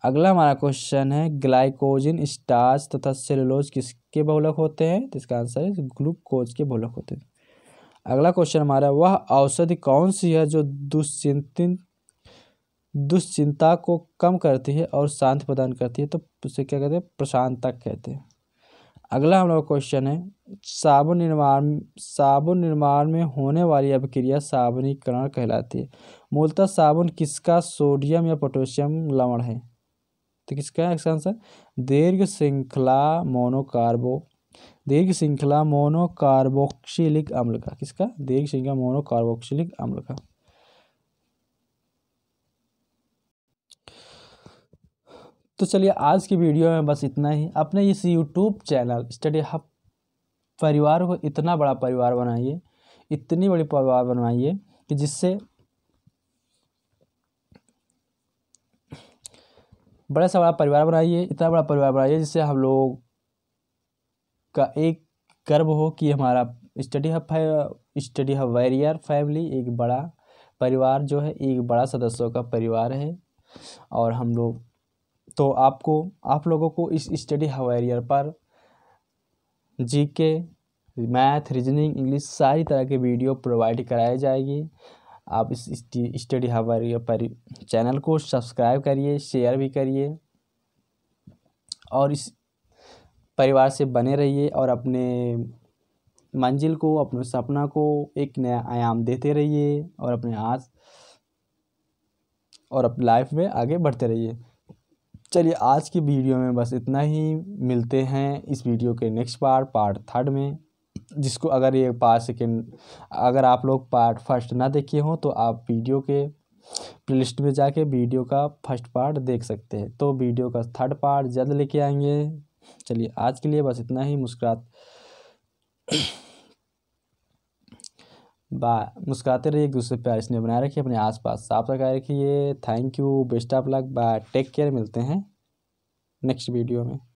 अगला हमारा क्वेश्चन है, ग्लाइकोजिन स्टार्च तथा सेलुलोज किसके बहुलक होते हैं? तो इसका आंसर है, ग्लूकोज के बहुलक होते हैं। अगला क्वेश्चन हमारा वह औषधि कौन सी है जो दुश्चिंतित दुश्चिंता को कम करती है और शांति प्रदान करती है तो उसे क्या कहते हैं? प्रशांतक कहते हैं। अगला हम लोग क्वेश्चन है, साबुन निर्माण साबुन निर्माण में होने वाली अभिक्रिया साबुनीकरण कहलाती है। मूलतः साबुन किसका? सोडियम या पोटेशियम लवण है। तो किसका है इसका आंसर? दीर्घ श्रृंखला मोनोकार्बो, दीर्घ श्रृंखला मोनोकार्बोक्सिलिक अम्ल का। किसका? दीर्घ श्रृंखला मोनोकार्बोक्सिलिक अम्ल का। तो चलिए आज की वीडियो में बस इतना ही। अपने इस यूट्यूब चैनल, स्टडी हब, परिवार को इतना बड़ा परिवार बनाइए, इतनी बड़ी परिवार बनवाइए कि जिससे बड़ा सा बड़ा परिवार बनाइए, इतना बड़ा परिवार बनाइए जिससे हम लोग का एक गर्व हो कि हमारा स्टडी हब है, स्टडी हब वैरियर फैमिली, एक बड़ा परिवार जो है, एक बड़ा सदस्यों का परिवार है और हम लोग तो आपको, आप लोगों को इस स्टडी हवेरियर पर जीके मैथ रीजनिंग इंग्लिश सारी तरह के वीडियो प्रोवाइड कराई जाएगी। आप इस स्टडी हवेरियर पर चैनल को सब्सक्राइब करिए शेयर भी करिए और इस परिवार से बने रहिए और अपने मंजिल को, अपने सपना को एक नया आयाम देते रहिए और अपने आज और अपनी लाइफ में आगे बढ़ते रहिए। चलिए आज की वीडियो में बस इतना ही। मिलते हैं इस वीडियो के नेक्स्ट पार्ट पार्ट थर्ड में, जिसको अगर ये पार्ट सेकेंड अगर आप लोग पार्ट फ़र्स्ट ना देखे हों तो आप वीडियो के प्लेलिस्ट में जाके वीडियो का फ़र्स्ट पार्ट देख सकते हैं। तो वीडियो का थर्ड पार्ट जल्द लेके आएँगे। चलिए आज के लिए बस इतना ही। मुस्कुरात बाय मुस्कुराते रहिए, एक दूसरे प्यार इसने बनाए रखिए, अपने आसपास साफ़ सफ़ाई रखिए। Thank you best of luck bye take care मिलते हैं नेक्स्ट वीडियो में।